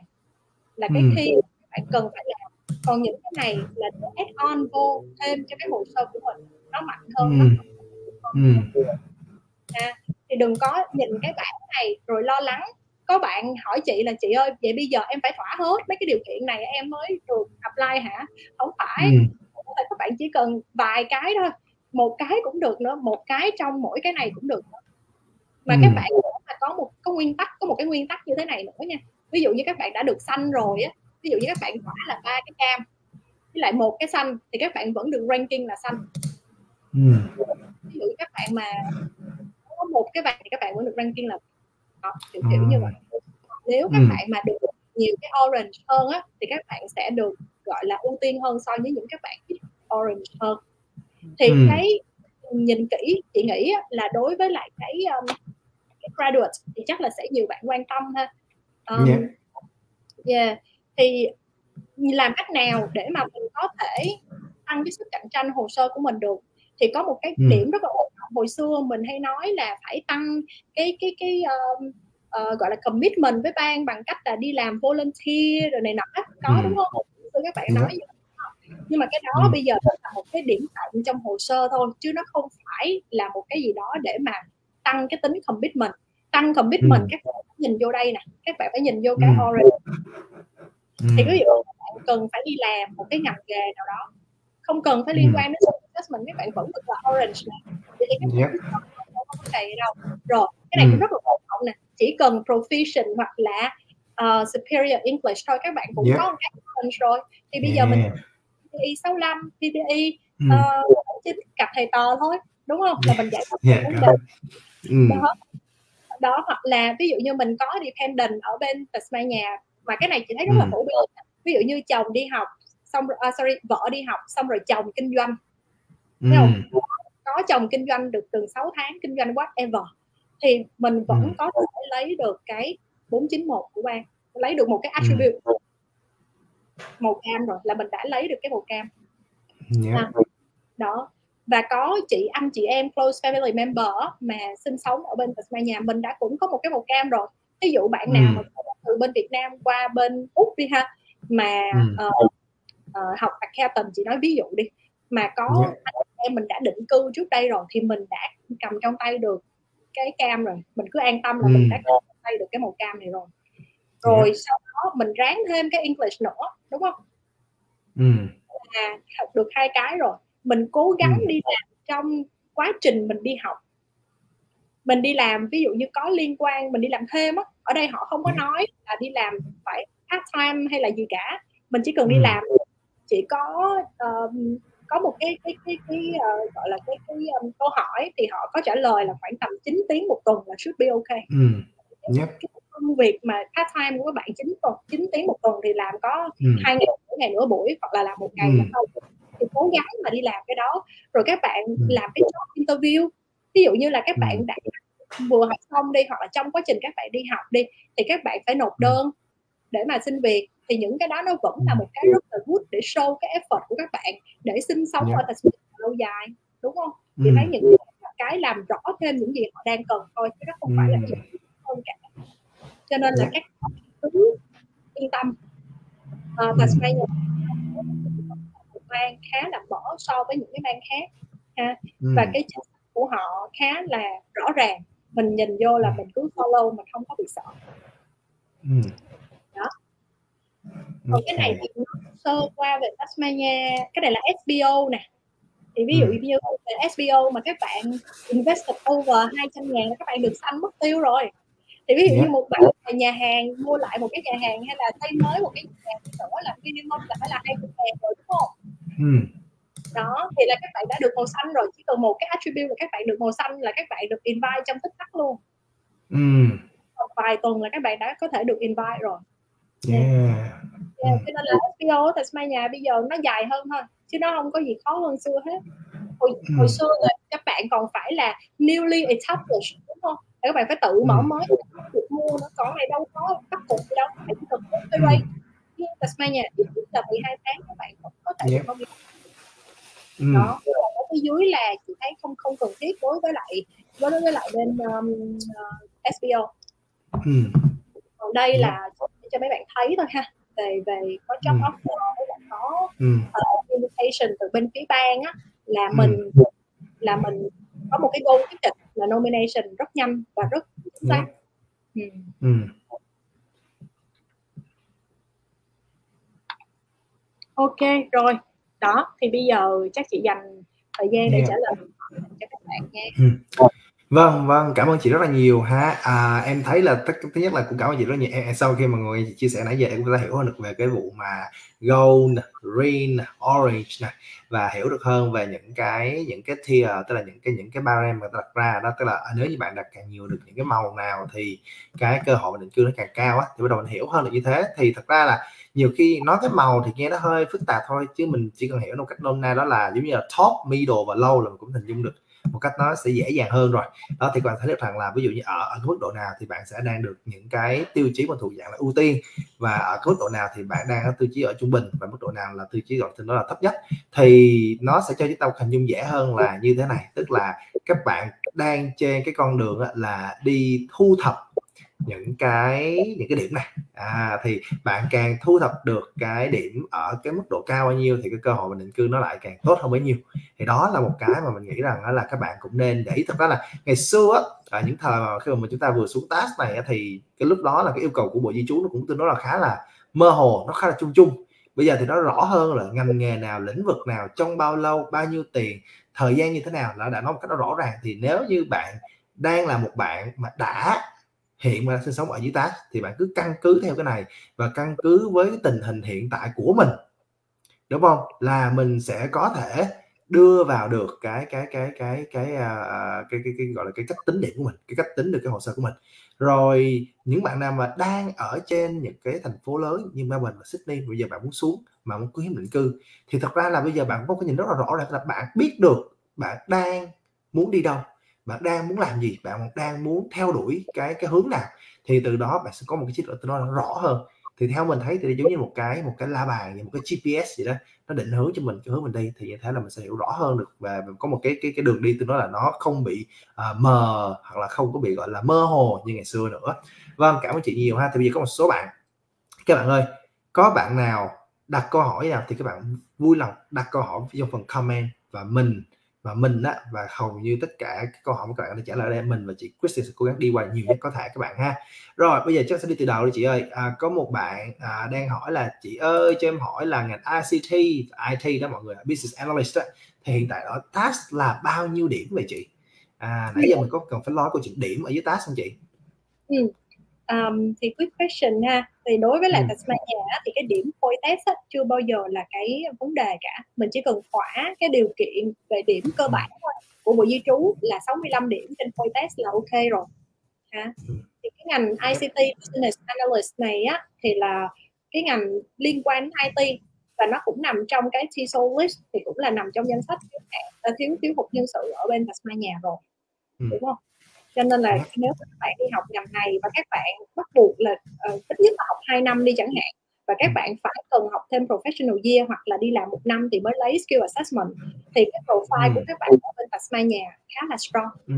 là cái ừ. khi bạn cần phải làm còn những cái này là để add on vô thêm cho cái hồ sơ của mình nó mạnh hơn ừ. nó ừ. à, thì đừng có nhìn cái bảng này rồi lo lắng có bạn hỏi chị là chị ơi vậy bây giờ em phải thỏa hết mấy cái điều kiện này em mới được apply hả không phải ừ. các bạn chỉ cần vài cái thôi một cái cũng được nữa một cái trong mỗi cái này cũng được nữa. mà ừ. các bạn mà có một có nguyên tắc có một cái nguyên tắc như thế này nữa nha ví dụ như các bạn đã được xanh rồi á ví dụ như các bạn thỏa là ba cái cam với lại một cái xanh thì các bạn vẫn được ranking là xanh ừ. ví dụ các bạn mà có một cái vàng thì các bạn vẫn được ranking là kiểu kiểu như vậy nếu các ừ. bạn mà được nhiều cái orange hơn á thì các bạn sẽ được gọi là ưu tiên hơn so với những các bạn ít orange hơn thì ừ. cái nhìn kỹ chị nghĩ là đối với lại cái, um, cái graduate thì chắc là sẽ nhiều bạn quan tâm ha um, yeah. yeah thì làm cách nào để mà mình có thể tăng cái sức cạnh tranh hồ sơ của mình được thì có một cái ừ. điểm rất là ổn hồi xưa mình hay nói là phải tăng cái cái cái um, uh, gọi là commitment với ban bằng cách là đi làm volunteer rồi này nọ có ừ. đúng không các bạn nói vậy nhưng mà cái đó ừ. bây giờ là một cái điểm cộng trong hồ sơ thôi chứ nó không phải là một cái gì đó để mà tăng cái tính commitment tăng commitment ừ. các bạn nhìn vô đây nè các bạn phải nhìn vô cái ừ. orange ừ. thì ví dụ bạn cần phải đi làm một cái ngành nghề nào đó không cần phải liên quan đến assessment các bạn vẫn được là orange này thì các bạn không có vấn đề đâu. Rồi cái này cũng rất là quan trọng nè. Chỉ cần proficient hoặc là uh, superior English thôi các bạn cũng yep. có một cái orange rồi. Thì bây yeah. giờ mình PTE 65 PTE uh, chính cặp thầy tò thôi đúng không? Là mình giải quyết yeah, vấn đề. Mm. đó. Đó hoặc là ví dụ như mình có dependent ở bên Tasmania mà cái này chị thấy rất là phổ biến ví dụ như chồng đi học xong uh, sorry vợ đi học xong rồi chồng kinh doanh thấy không có chồng kinh doanh được từng 6 tháng kinh doanh whatever thì mình vẫn ừ. có thể lấy được cái 491 của ban lấy được một cái attribute ừ. màu cam rồi là mình đã lấy được cái màu cam yeah. à, đó và có chị anh chị em close family member mà sinh sống ở bên Tasmania mình đã cũng có một cái màu cam rồi ví dụ bạn nào ừ. mà từ bên Việt Nam qua bên úc đi ha mà ừ. uh, uh, học accountant chị nói ví dụ đi mà có yeah. anh em mình đã định cư trước đây rồi thì mình đã cầm trong tay được cái cam rồi mình cứ an tâm là ừ. mình đã cầm trong tay được cái màu cam này rồi rồi yeah. sau đó mình ráng thêm cái English nữa đúng không ừ. à, học được hai cái rồi mình cố gắng ừ. đi làm trong quá trình mình đi học mình đi làm ví dụ như có liên quan mình đi làm thêm á ở đây họ không có nói là đi làm phải part time hay là gì cả mình chỉ cần đi ừ. làm chỉ có uh, có một cái cái cái, cái uh, gọi là cái cái um, câu hỏi thì họ có trả lời là khoảng tầm 9 tiếng một tuần là should be okay. Ừ. Yep. Cái công việc mà part time của các bạn 9 tuần 9 tiếng một tuần thì làm có ừ. hai ngày mỗi ngày nửa buổi hoặc là làm một ngày ừ. không thì cố gắng mà đi làm cái đó rồi các bạn ừ. làm cái job interview ví dụ như là các ừ. bạn đã vừa học xong đi hoặc là trong quá trình các bạn đi học đi thì các bạn phải nộp ừ. đơn để mà xin việc thì những cái đó nó vẫn là một cái rất là good để show cái effort của các bạn để sinh sống yeah. ở Tasmania lâu dài đúng không? Thì ừ. thấy những cái làm rõ thêm những gì họ đang cần thôi chứ nó không ừ. phải là gì hơn cả. Cho nên là các cứ yên tâm. Uh, Tasmania một bang khá là mở so với những cái bang khác ha. Ừ. và cái chính sách của họ khá là rõ ràng. Mình nhìn vô là mình cứ follow mình không có bị sợ còn cái này thì sơ qua về Tasmania cái này là SBO nè. Thì ví dụ ừ. như về SBO mà các bạn invest over 200 ngàn các bạn được xanh mất tiêu rồi. Thì ví dụ như một bạn nhà hàng mua lại một cái nhà hàng hay là xây mới một cái nhà hàng nữa là minimum là phải là 20 ngàn rồi đúng không? Ừ. đó thì là các bạn đã được màu xanh rồi. Chỉ cần một cái attribute là các bạn được màu xanh là các bạn được invite trong tích tắc luôn. Ừ. vài tuần là các bạn đã có thể được invite rồi yeah. yeah. cho nên là SPO Tasmania bây giờ nó dài hơn thôi chứ nó không có gì khó hơn xưa hết hồi, ừ. hồi xưa là các bạn còn phải là newly established đúng không các bạn phải tự mở mới được mua nó còn này đâu có bắt buộc đâu phải thực cái nhưng Tasmania ít nhất là 12 tháng các bạn cũng có thể yeah. công việc ừ. đó ở phía dưới là chị thấy không không cần thiết đối với lại đối với lại bên um, uh, SBO ừ. còn đây yeah. là cho mấy bạn thấy thôi ha về về có job ừ. offer với lại có ừ. uh, invitation từ bên phía bang á là ừ. mình là mình có một cái goal quyết định là nomination rất nhanh và rất chính xác ừ. Ừ. ok rồi đó thì bây giờ chắc chị dành thời gian để yeah. trả lời cho các bạn nha ừ. Vâng, vâng, cảm ơn chị rất là nhiều ha. À, em thấy là tất thứ nhất là cũng cảm ơn chị rất nhiều. Em, sau khi mà ngồi chị chia sẻ nãy giờ em cũng đã hiểu hơn được về cái vụ mà gold, green, orange này và hiểu được hơn về những cái những cái tier tức là những cái những cái barem mà đặt ra đó tức là à, nếu như bạn đặt càng nhiều được những cái màu nào thì cái cơ hội định cư nó càng cao á thì bắt đầu mình hiểu hơn được như thế thì thật ra là nhiều khi nói cái màu thì nghe nó hơi phức tạp thôi chứ mình chỉ cần hiểu một cách nôm na đó là giống như là top, middle và low là mình cũng hình dung được một cách nó sẽ dễ dàng hơn rồi. Đó thì các bạn thấy được rằng là ví dụ như ở, ở cái mức độ nào thì bạn sẽ đang được những cái tiêu chí mà thuộc dạng là ưu tiên và ở cái mức độ nào thì bạn đang ở tiêu chí ở trung bình và mức độ nào là tiêu chí gọi thì nó là thấp nhất. Thì nó sẽ cho chúng ta hình dung dễ hơn là như thế này tức là các bạn đang trên cái con đường là đi thu thập những cái những cái điểm này. À, thì bạn càng thu thập được cái điểm ở cái mức độ cao bao nhiêu thì cái cơ hội mình định cư nó lại càng tốt hơn bấy nhiêu. Thì đó là một cái mà mình nghĩ rằng là các bạn cũng nên để ý. Thật đó là ngày xưa á, ở những thời mà khi mà chúng ta vừa xuống task này thì cái lúc đó là cái yêu cầu của bộ di trú nó cũng tương đối là khá là mơ hồ nó khá là chung chung. Bây giờ thì nó rõ hơn là ngành nghề nào lĩnh vực nào trong bao lâu bao nhiêu tiền thời gian như thế nào là đã nói một cách nó rõ ràng. Thì nếu như bạn đang là một bạn mà đã hiện mà đang sinh sống ở dưới tác thì bạn cứ căn cứ theo cái này và căn cứ với cái tình hình hiện tại của mình. Đúng không? Là mình sẽ có thể đưa vào được cái cái cái cái cái cái, cái, cái, cái gọi là cái cách tính điểm của mình cái cách tính được cái hồ sơ của mình. Rồi những bạn nào mà đang ở trên những cái thành phố lớn như Melbourne và Sydney bây giờ bạn muốn xuống mà muốn kiếm định cư thì thật ra là bây giờ bạn có cái nhìn rất là rõ ràng là bạn biết được bạn đang muốn đi đâu bạn đang muốn làm gì? Bạn đang muốn theo đuổi cái cái hướng nào? Thì từ đó bạn sẽ có một cái chiến lược nó rõ hơn. Thì theo mình thấy thì giống như một cái một cái la bàn một cái GPS gì đó nó định hướng cho mình cái hướng mình đi thì như thế là mình sẽ hiểu rõ hơn được và có một cái cái cái đường đi từ đó là nó không bị uh, mờ hoặc là không có bị gọi là mơ hồ như ngày xưa nữa. Vâng cảm ơn chị nhiều ha. Thì bây giờ có một số bạn. Các bạn ơi có bạn nào đặt câu hỏi nào thì các bạn vui lòng đặt câu hỏi trong phần comment và mình và mình á và hầu như tất cả các câu hỏi mà các bạn đã trả lời đây mình và chị Christian sẽ cố gắng đi qua nhiều nhất có thể các bạn ha. Rồi bây giờ chắc sẽ đi từ đầu đi chị ơi. À, có một bạn à, đang hỏi là chị ơi cho em hỏi là ngành ICT IT đó mọi người business analyst đó, thì hiện tại ở task là bao nhiêu điểm vậy chị? À, nãy giờ mình có cần phải lo câu chuyện điểm ở dưới task không chị? Ừ um, thì quick question ha thì đối với lại ừ. Tasmania thì cái điểm phôi test á, chưa bao giờ là cái vấn đề cả mình chỉ cần thỏa cái điều kiện về điểm cơ ừ. bản thôi của bộ di trú là 65 điểm trên phôi test là ok rồi ha ừ. thì cái ngành ICT Business Analyst này á thì là cái ngành liên quan đến IT và nó cũng nằm trong cái TESOL list thì cũng là nằm trong danh sách thiếu thiếu thiếu hụt nhân sự ở bên Tasmania rồi ừ. đúng không cho nên là nếu các bạn đi học ngành này và các bạn bắt buộc là uh, ít nhất là học 2 năm đi chẳng hạn và các bạn phải cần học thêm professional year hoặc là đi làm một năm thì mới lấy skill assessment thì cái profile ừ. của các bạn ở bên Tasmania khá là strong. Ừ.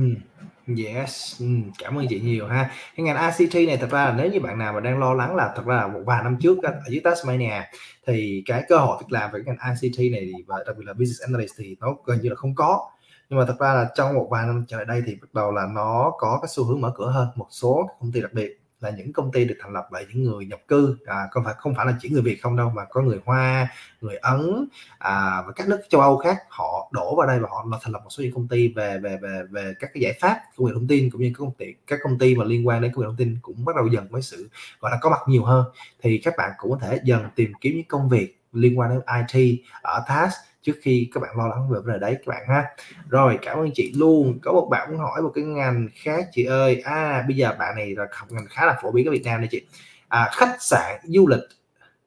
Yes, ừ, cảm ơn chị nhiều ha. Cái ngành ICT này thật ra là nếu như bạn nào mà đang lo lắng là thật ra là một vài năm trước ở dưới Tasmania thì cái cơ hội việc làm về ngành ICT này và đặc biệt là business analyst thì nó gần như là không có nhưng mà thật ra là trong một vài năm trở lại đây thì bắt đầu là nó có cái xu hướng mở cửa hơn. Một số công ty đặc biệt là những công ty được thành lập bởi những người nhập cư. À, không phải không phải là chỉ người Việt không đâu mà có người Hoa, người Ấn à, và các nước châu Âu khác. Họ đổ vào đây và họ thành lập một số những công ty về về về về các cái giải pháp công nghệ thông tin cũng như các công ty các công ty mà liên quan đến công nghệ thông tin cũng bắt đầu dần với sự gọi là có mặt nhiều hơn. Thì các bạn cũng có thể dần tìm kiếm những công việc liên quan đến IT ở task trước khi các bạn lo lắng về vấn đề đấy các bạn ha. Rồi cảm ơn chị luôn. Có một bạn muốn hỏi một cái ngành khác chị ơi. À bây giờ bạn này là học ngành khá là phổ biến ở Việt Nam đây chị. À, khách sạn du lịch.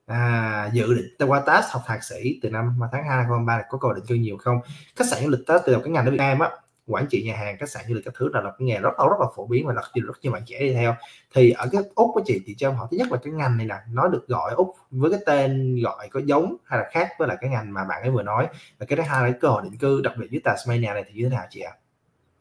À, dự định qua TAS học thạc sĩ từ năm tháng 2 2023 có cầu định cư nhiều không? Khách sạn du lịch TAS từ cái ngành ở Việt Nam á quản trị nhà hàng khách sạn du lịch các thứ là, là cái nghề rất là rất là phổ biến và rất, rất nhiều bạn trẻ đi theo thì ở cái úc của chị thì cho em hỏi thứ nhất là cái ngành này nè nó được gọi úc với cái tên gọi có giống hay là khác với lại cái ngành mà bạn ấy vừa nói và cái thứ hai là cái cơ hội định cư đặc biệt với Tasmania này thì như thế nào chị ạ? À?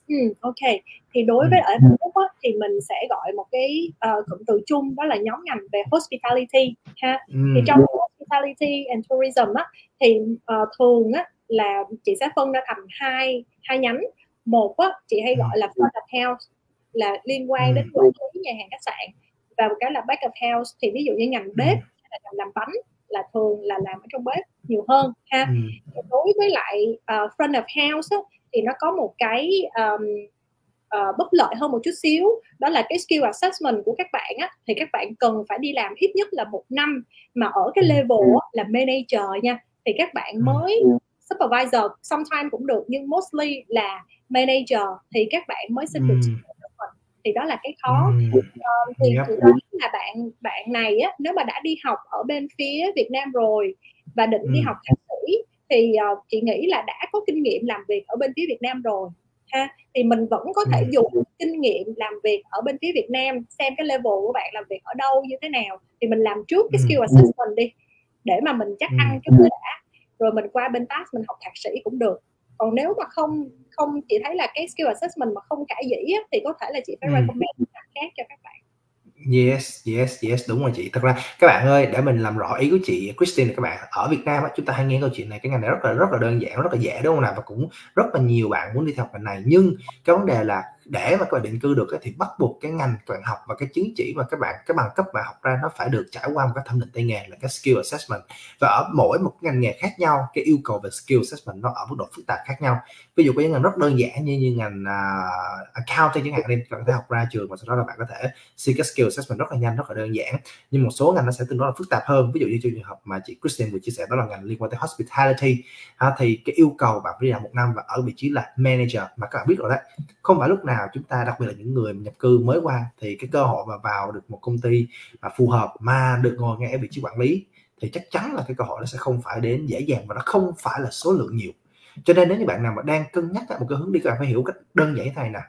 Ừ, ok thì đối với ở Úc á, thì mình sẽ gọi một cái uh, cụm từ chung đó là nhóm ngành về hospitality ha ừ. thì trong hospitality and tourism á thì uh, thường á là chị sẽ phân ra thành hai hai nhánh một á, chị hay gọi là front of house là liên quan đến quản lý nhà hàng khách sạn. Và một cái là back of house thì ví dụ như ngành bếp hay là ngành làm bánh là thường là làm ở trong bếp nhiều hơn ha. Đối với lại uh, front of house á, thì nó có một cái um, uh, bất lợi hơn một chút xíu đó là cái skill assessment của các bạn á. Thì các bạn cần phải đi làm ít nhất là một năm mà ở cái level á, là manager nha. Thì các bạn mới supervisor sometimes cũng được nhưng mostly là manager thì các bạn mới xin được mm. thì đó là cái khó. Mm. uh, thì yep. nói là bạn bạn này á nếu mà đã đi học ở bên phía Việt Nam rồi và định mm. đi học thạc sĩ thì uh, chị nghĩ là đã có kinh nghiệm làm việc ở bên phía Việt Nam rồi ha? Thì mình vẫn có thể dùng kinh nghiệm làm việc ở bên phía Việt Nam xem cái level của bạn làm việc ở đâu như thế nào. Thì mình làm trước cái skill assessment đi để mà mình chắc ăn trước đã rồi mình qua bên task mình học thạc sĩ cũng được còn nếu mà không không chị thấy là cái skill assessment mà không cải dĩ thì có thể là chị phải ừ. recommend khác cho các bạn Yes, yes, yes, đúng rồi chị. Thật ra các bạn ơi, để mình làm rõ ý của chị Christine các bạn ở Việt Nam á, chúng ta hay nghe câu chuyện này cái ngành này rất là rất là đơn giản, rất là dễ đúng không nào và cũng rất là nhiều bạn muốn đi theo ngành này nhưng cái vấn đề là để mà các bạn định cư được thì bắt buộc cái ngành các bạn học và cái chứng chỉ mà các bạn cái bằng cấp bạn học ra nó phải được trải qua một cái thẩm định tay nghề là cái skill assessment. Và ở mỗi một ngành nghề khác nhau cái yêu cầu về skill assessment nó ở mức độ phức tạp khác nhau. Ví dụ có những ngành rất đơn giản như như ngành uh, accounting chẳng hạn nên bạn có thể học ra trường và sau đó là bạn có thể xin cái skill assessment rất là nhanh rất là đơn giản. Nhưng một số ngành nó sẽ tương đối là phức tạp hơn. Ví dụ như trường hợp mà chị Christian vừa chia sẻ đó là ngành liên quan tới hospitality. Ha, thì cái yêu cầu bạn phải đi làm một năm và ở vị trí là manager mà các bạn biết rồi đấy. Không phải lúc nào nào chúng ta, đặc biệt là những người nhập cư mới qua, thì cái cơ hội mà vào được một công ty mà phù hợp mà được ngồi ngay ở vị trí quản lý, thì chắc chắn là cái cơ hội nó sẽ không phải đến dễ dàng và nó không phải là số lượng nhiều. Cho nên nếu như bạn nào mà đang cân nhắc một cái hướng đi, các bạn phải hiểu cách đơn giản như thế này nè.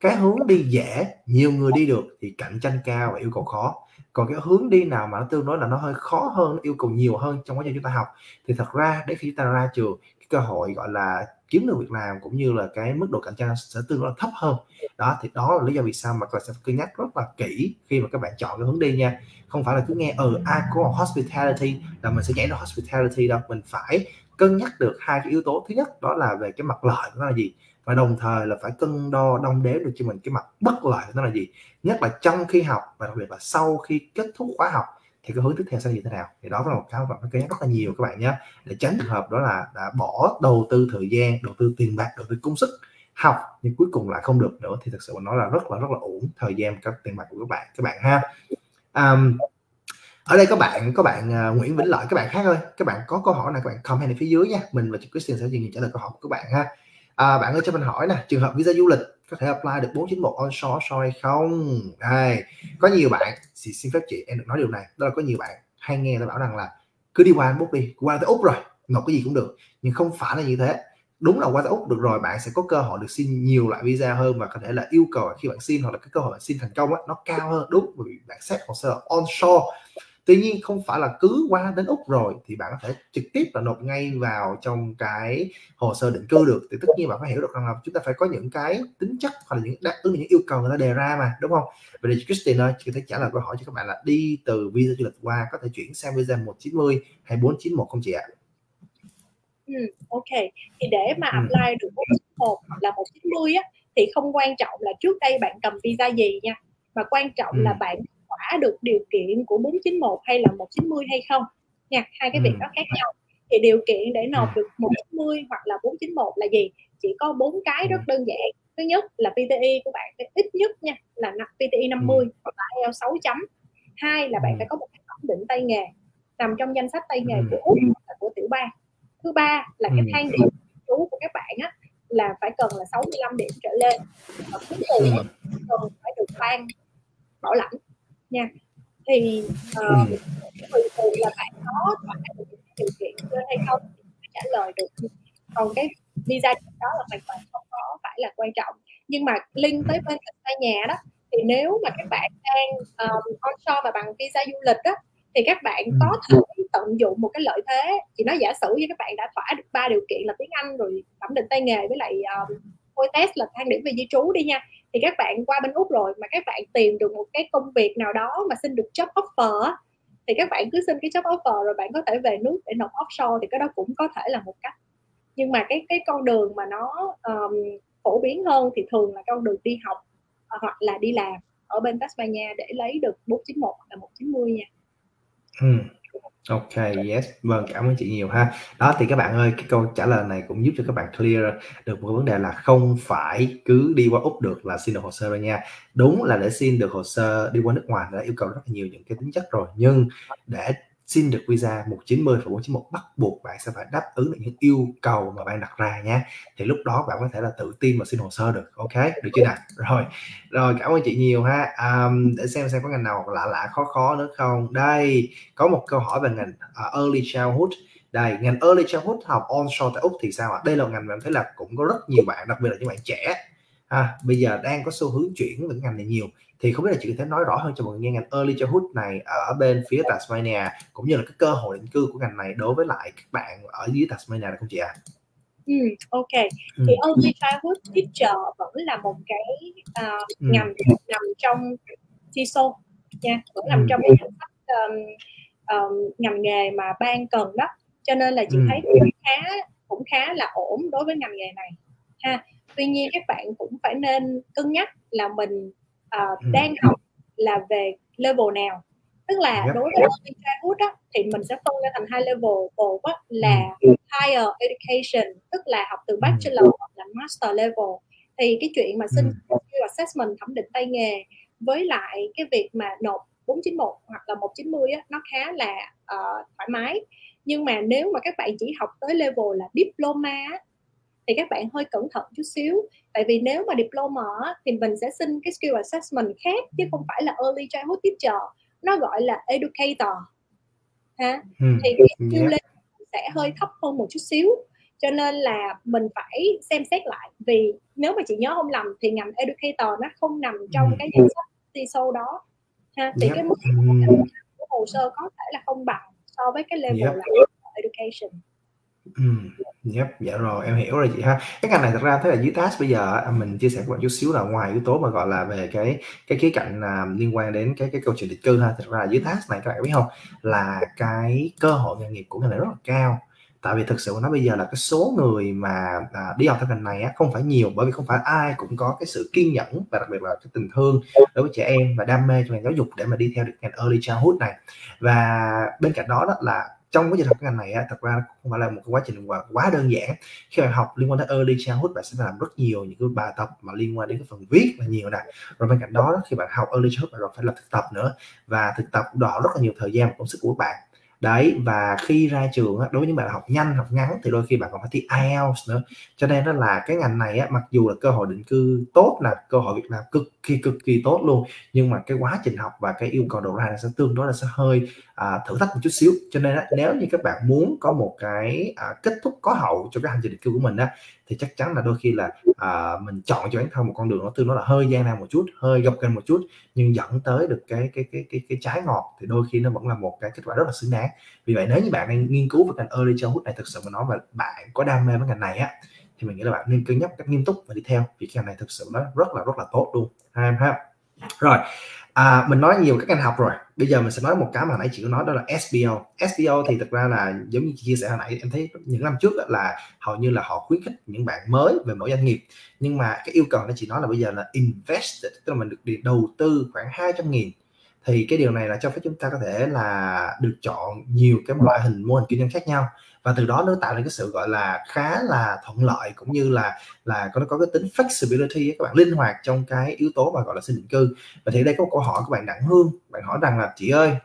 Cái hướng đi dễ, nhiều người đi được thì cạnh tranh cao và yêu cầu khó. Còn cái hướng đi nào mà nó tương đối là nó hơi khó hơn nó yêu cầu nhiều hơn trong quá trình chúng ta học, thì thật ra đến khi chúng ta ra trường cơ hội, gọi là, kiếm được việc làm cũng như là cái mức độ cạnh tranh sẽ tương đối thấp hơn. Đó, thì đó là lý do vì sao mà các bạn sẽ cân nhắc rất là kỹ khi mà các bạn chọn cái hướng đi nha. Không phải là cứ nghe ừ ai có hospitality là mình sẽ nhảy vào hospitality đâu. Mình phải cân nhắc được hai cái yếu tố. Thứ nhất, đó là về cái mặt lợi của nó là gì? Và đồng thời là phải cân đo, đong đếm được cho mình cái mặt bất lợi của nó là gì? Nhất là trong khi học và đặc biệt là sau khi kết thúc khóa học thì cái hướng tiếp theo sẽ như thế nào? Thì đó là một cái bạn phải cân nhắc rất là nhiều các bạn nhé. Để tránh trường hợp đó là đã bỏ đầu tư thời gian đầu tư tiền bạc đầu tư công sức học nhưng cuối cùng lại không được nữa thì thực sự nó nói là rất là rất là uổng thời gian các tiền bạc của các bạn các bạn ha. Um, ở đây các bạn các bạn uh, Nguyễn Vĩnh Lợi các bạn khác ơi các bạn có câu hỏi này các bạn comment ở phía dưới nha. Mình và chị Christian sẽ dừng trả lời câu hỏi của các bạn ha. À, bạn ơi cho mình hỏi nè trường hợp visa du lịch có thể apply được 491 onshore offshore hay không? Đây có nhiều bạn thì xin phép chị em được nói điều này đó là có nhiều bạn hay nghe nó bảo rằng là cứ đi qua Úc đi qua tới úc rồi nộp cái gì cũng được. Nhưng không phải là như thế. Đúng là qua tới úc được rồi bạn sẽ có cơ hội được xin nhiều loại visa hơn và có thể là yêu cầu khi bạn xin hoặc là cái cơ hội bạn xin thành công á, nó cao hơn. Đúng bởi vì bạn xét hồ sơ onshore tuy nhiên không phải là cứ qua đến úc rồi thì bạn có thể trực tiếp là nộp ngay vào trong cái hồ sơ định cư được. Thì tất nhiên bạn phải hiểu được rằng là chúng ta phải có những cái tính chất hoặc là những đáp ứng những yêu cầu người ta đề ra mà đúng không? Vậy thì Christine ơi chị có thể trả lời câu hỏi cho các bạn là đi từ visa du lịch qua có thể chuyển sang visa 190 hay 491 không chị ạ? Ừ, ok. Thì để mà ừ. apply được 491 hoặc là 190 á thì không quan trọng là trước đây bạn cầm visa gì nha. Mà quan trọng ừ. là bạn thỏa được điều kiện của 491 hay là 190 hay không? Nha hai cái việc ừ. đó khác nhau. Thì điều kiện để nộp được 190 hoặc là 491 là gì? Chỉ có bốn cái rất đơn giản. Thứ nhất là PTI của bạn phải ít nhất nha là PTI 50 ừ. hoặc là IELTS 6 chấm. Hai là bạn phải có một cái thẩm định tay nghề nằm trong danh sách tay nghề của úc và của tiểu bang. Thứ ba là cái ừ. thang điểm trú của các bạn á là phải cần là 65 điểm trở lên. Và cuối cùng ừ. cần phải được ban bảo lãnh nha. Thì uh, tùy thuộc là bạn có thỏa được điều kiện trên hay không trả lời được. Còn cái visa đó là hoàn toàn không có phải là quan trọng. Nhưng mà link tới bên cạnh nhà đó thì nếu mà các bạn đang um, onshore mà bằng visa du lịch đó thì các bạn ừ. có thể tận dụng một cái lợi thế. Chỉ nói giả sử như các bạn đã thỏa được ba điều kiện là tiếng Anh rồi thẩm định tay nghề với lại um, phôi test là thang điểm về di trú đi nha thì các bạn qua bên úc rồi mà các bạn tìm được một cái công việc nào đó mà xin được job offer thì các bạn cứ xin cái job offer rồi bạn có thể về nước để nộp offshore thì cái đó cũng có thể là một cách nhưng mà cái cái con đường mà nó um, phổ biến hơn thì thường là con đường đi học ờ, hoặc là đi làm ở bên Tasmania để lấy được 491 hoặc là 190 nha. Hmm. Ok, yes, vâng cảm ơn chị nhiều ha. Đó thì các bạn ơi, cái câu trả lời này cũng giúp cho các bạn clear được một vấn đề là không phải cứ đi qua Úc được là xin được hồ sơ rồi nha. Đúng là để xin được hồ sơ đi qua nước ngoài đã yêu cầu rất là nhiều những cái tính chất rồi, nhưng để xin được visa 190 và 491 bắt buộc bạn sẽ phải đáp ứng được những yêu cầu mà bạn đặt ra nhé. Thì lúc đó bạn có thể là tự tin và xin hồ sơ được ok? Được chưa nào? Rồi rồi cảm ơn chị nhiều ha. Um, để xem xem có ngành nào lạ lạ khó khó nữa không? Đây có một câu hỏi về ngành uh, early childhood. Đây ngành early childhood học onshore tại úc thì sao ạ? Đây là ngành mà em thấy là cũng có rất nhiều bạn đặc biệt là những bạn trẻ. À, bây giờ đang có xu hướng chuyển về ngành này nhiều thì không biết là chị có thể nói rõ hơn cho mọi người nghe ngành early childhood này ở bên phía Tasmania cũng như là cái cơ hội định cư của ngành này đối với lại các bạn ở dưới Tasmania được không chị ạ? À? Ừ, ok. Ừ. Thì early childhood teacher vẫn là một cái uh, ừ. ngành nằm trong TESOL nha, vẫn nằm ừ. trong cái danh sách um, um, ngành nghề mà ban cần đó. Cho nên là chị ừ. thấy cũng khá cũng khá là ổn đối với ngành nghề này ha. Tuy nhiên các bạn cũng phải nên cân nhắc là mình uh, đang học là về level nào? Tức là yep. đối với early childhood á, thì mình sẽ phân ra thành hai level. Một á, là higher education tức là học từ bachelor hoặc là master level. Thì cái chuyện mà xin assessment thẩm định tay nghề với lại cái việc mà nộp 491 hoặc là 190 á, nó khá là uh, thoải mái. Nhưng mà nếu mà các bạn chỉ học tới level là diploma thì các bạn hơi cẩn thận chút xíu. Tại vì nếu mà diploma thì mình sẽ xin cái skill assessment khác chứ không phải là early childhood teacher. Nó gọi là educator. Ha? Ừ. thì cái skill yeah. sẽ hơi thấp hơn một chút xíu. Cho nên là mình phải xem xét lại. Vì nếu mà chị nhớ không lầm thì ngành educator nó không nằm trong cái danh sách TESOL đó. Ha? Thì yep. cái mức của hồ sơ có thể là không bằng so với cái level yep. là education Ừm, yep, dạ rồi, em hiểu rồi chị ha. Cái ngành này thật ra thế là dưới task bây giờ à, mình chia sẻ với bạn chút xíu là ngoài yếu tố mà, gọi là, về cái cái khía cạnh, à, liên quan đến cái cái câu chuyện định cư ha, thật ra là dưới task này các bạn biết không Là cái cơ hội nghề nghiệp của ngành này rất là cao. Tại vì thực sự nó bây giờ là cái số người mà, à, đi học theo ngành này á, không phải nhiều, bởi vì không phải ai cũng có cái sự kiên nhẫn và đặc biệt là cái tình thương đối với trẻ em và đam mê trong ngành giáo dục để mà đi theo được ngành early childhood này. Và bên cạnh đó đó là trong quá trình học cái ngành này á, thật ra không phải là một quá trình quá, quá đơn giản. Khi bạn học liên quan tới early childhood bạn sẽ làm rất nhiều những cái bài tập mà liên quan đến cái phần viết là nhiều nè. Rồi bên cạnh đó khi bạn học early childhood bạn còn phải làm thực tập nữa. Và thực tập đỏ rất là nhiều thời gian và công sức của bạn đấy và khi ra trường á, đối với những bạn học nhanh học ngắn thì đôi khi bạn còn phải thi IELTS nữa. Cho nên đó là cái ngành này á, mặc dù là cơ hội định cư tốt là cơ hội việc làm cực kỳ cực kỳ tốt luôn nhưng mà cái quá trình học và cái yêu cầu đầu ra sẽ tương đối là sẽ hơi à, thử thách một chút xíu. Cho nên á, nếu như các bạn muốn có một cái à, kết thúc có hậu cho cái hành trình định cư của mình á thì chắc chắn là đôi khi là à, mình chọn cho bản thân một con đường nó tương đối là hơi gian nan một chút hơi gập ghềnh một chút nhưng dẫn tới được cái cái cái cái cái trái ngọt thì đôi khi nó vẫn là một cái kết quả rất là xứng đáng. Vì vậy nếu như bạn đang nghiên cứu về ngành early childhood này thực sự mà nói và bạn có đam mê với ngành này á thì mình nghĩ là bạn nên cân nhắc cách nghiêm túc và đi theo vì cái ngành này thực sự nó rất là rất là tốt luôn. Ha em ha. Rồi à, mình nói nhiều các ngành học rồi bây giờ mình sẽ nói một cái mà nãy chị có nói, đó là SBO SBO thì thực ra là giống như chị chia sẻ hồi nãy, em thấy những năm trước là hầu như là họ khuyến khích những bạn mới về mỗi doanh nghiệp. Nhưng mà cái yêu cầu nó chỉ nói là bây giờ là invested, tức là mình được đầu tư khoảng 200 nghìn. Thì cái điều này là cho phép chúng ta có thể là được chọn nhiều cái loại hình mô hình kinh doanh khác nhau và từ đó nó tạo nên cái sự gọi là khá là thuận lợi cũng như là là có nó có cái tính flexibility các bạn linh hoạt trong cái yếu tố mà gọi là xin định cư. Và thì đây có một câu hỏi của bạn đặng hương bạn hỏi rằng là chị ơi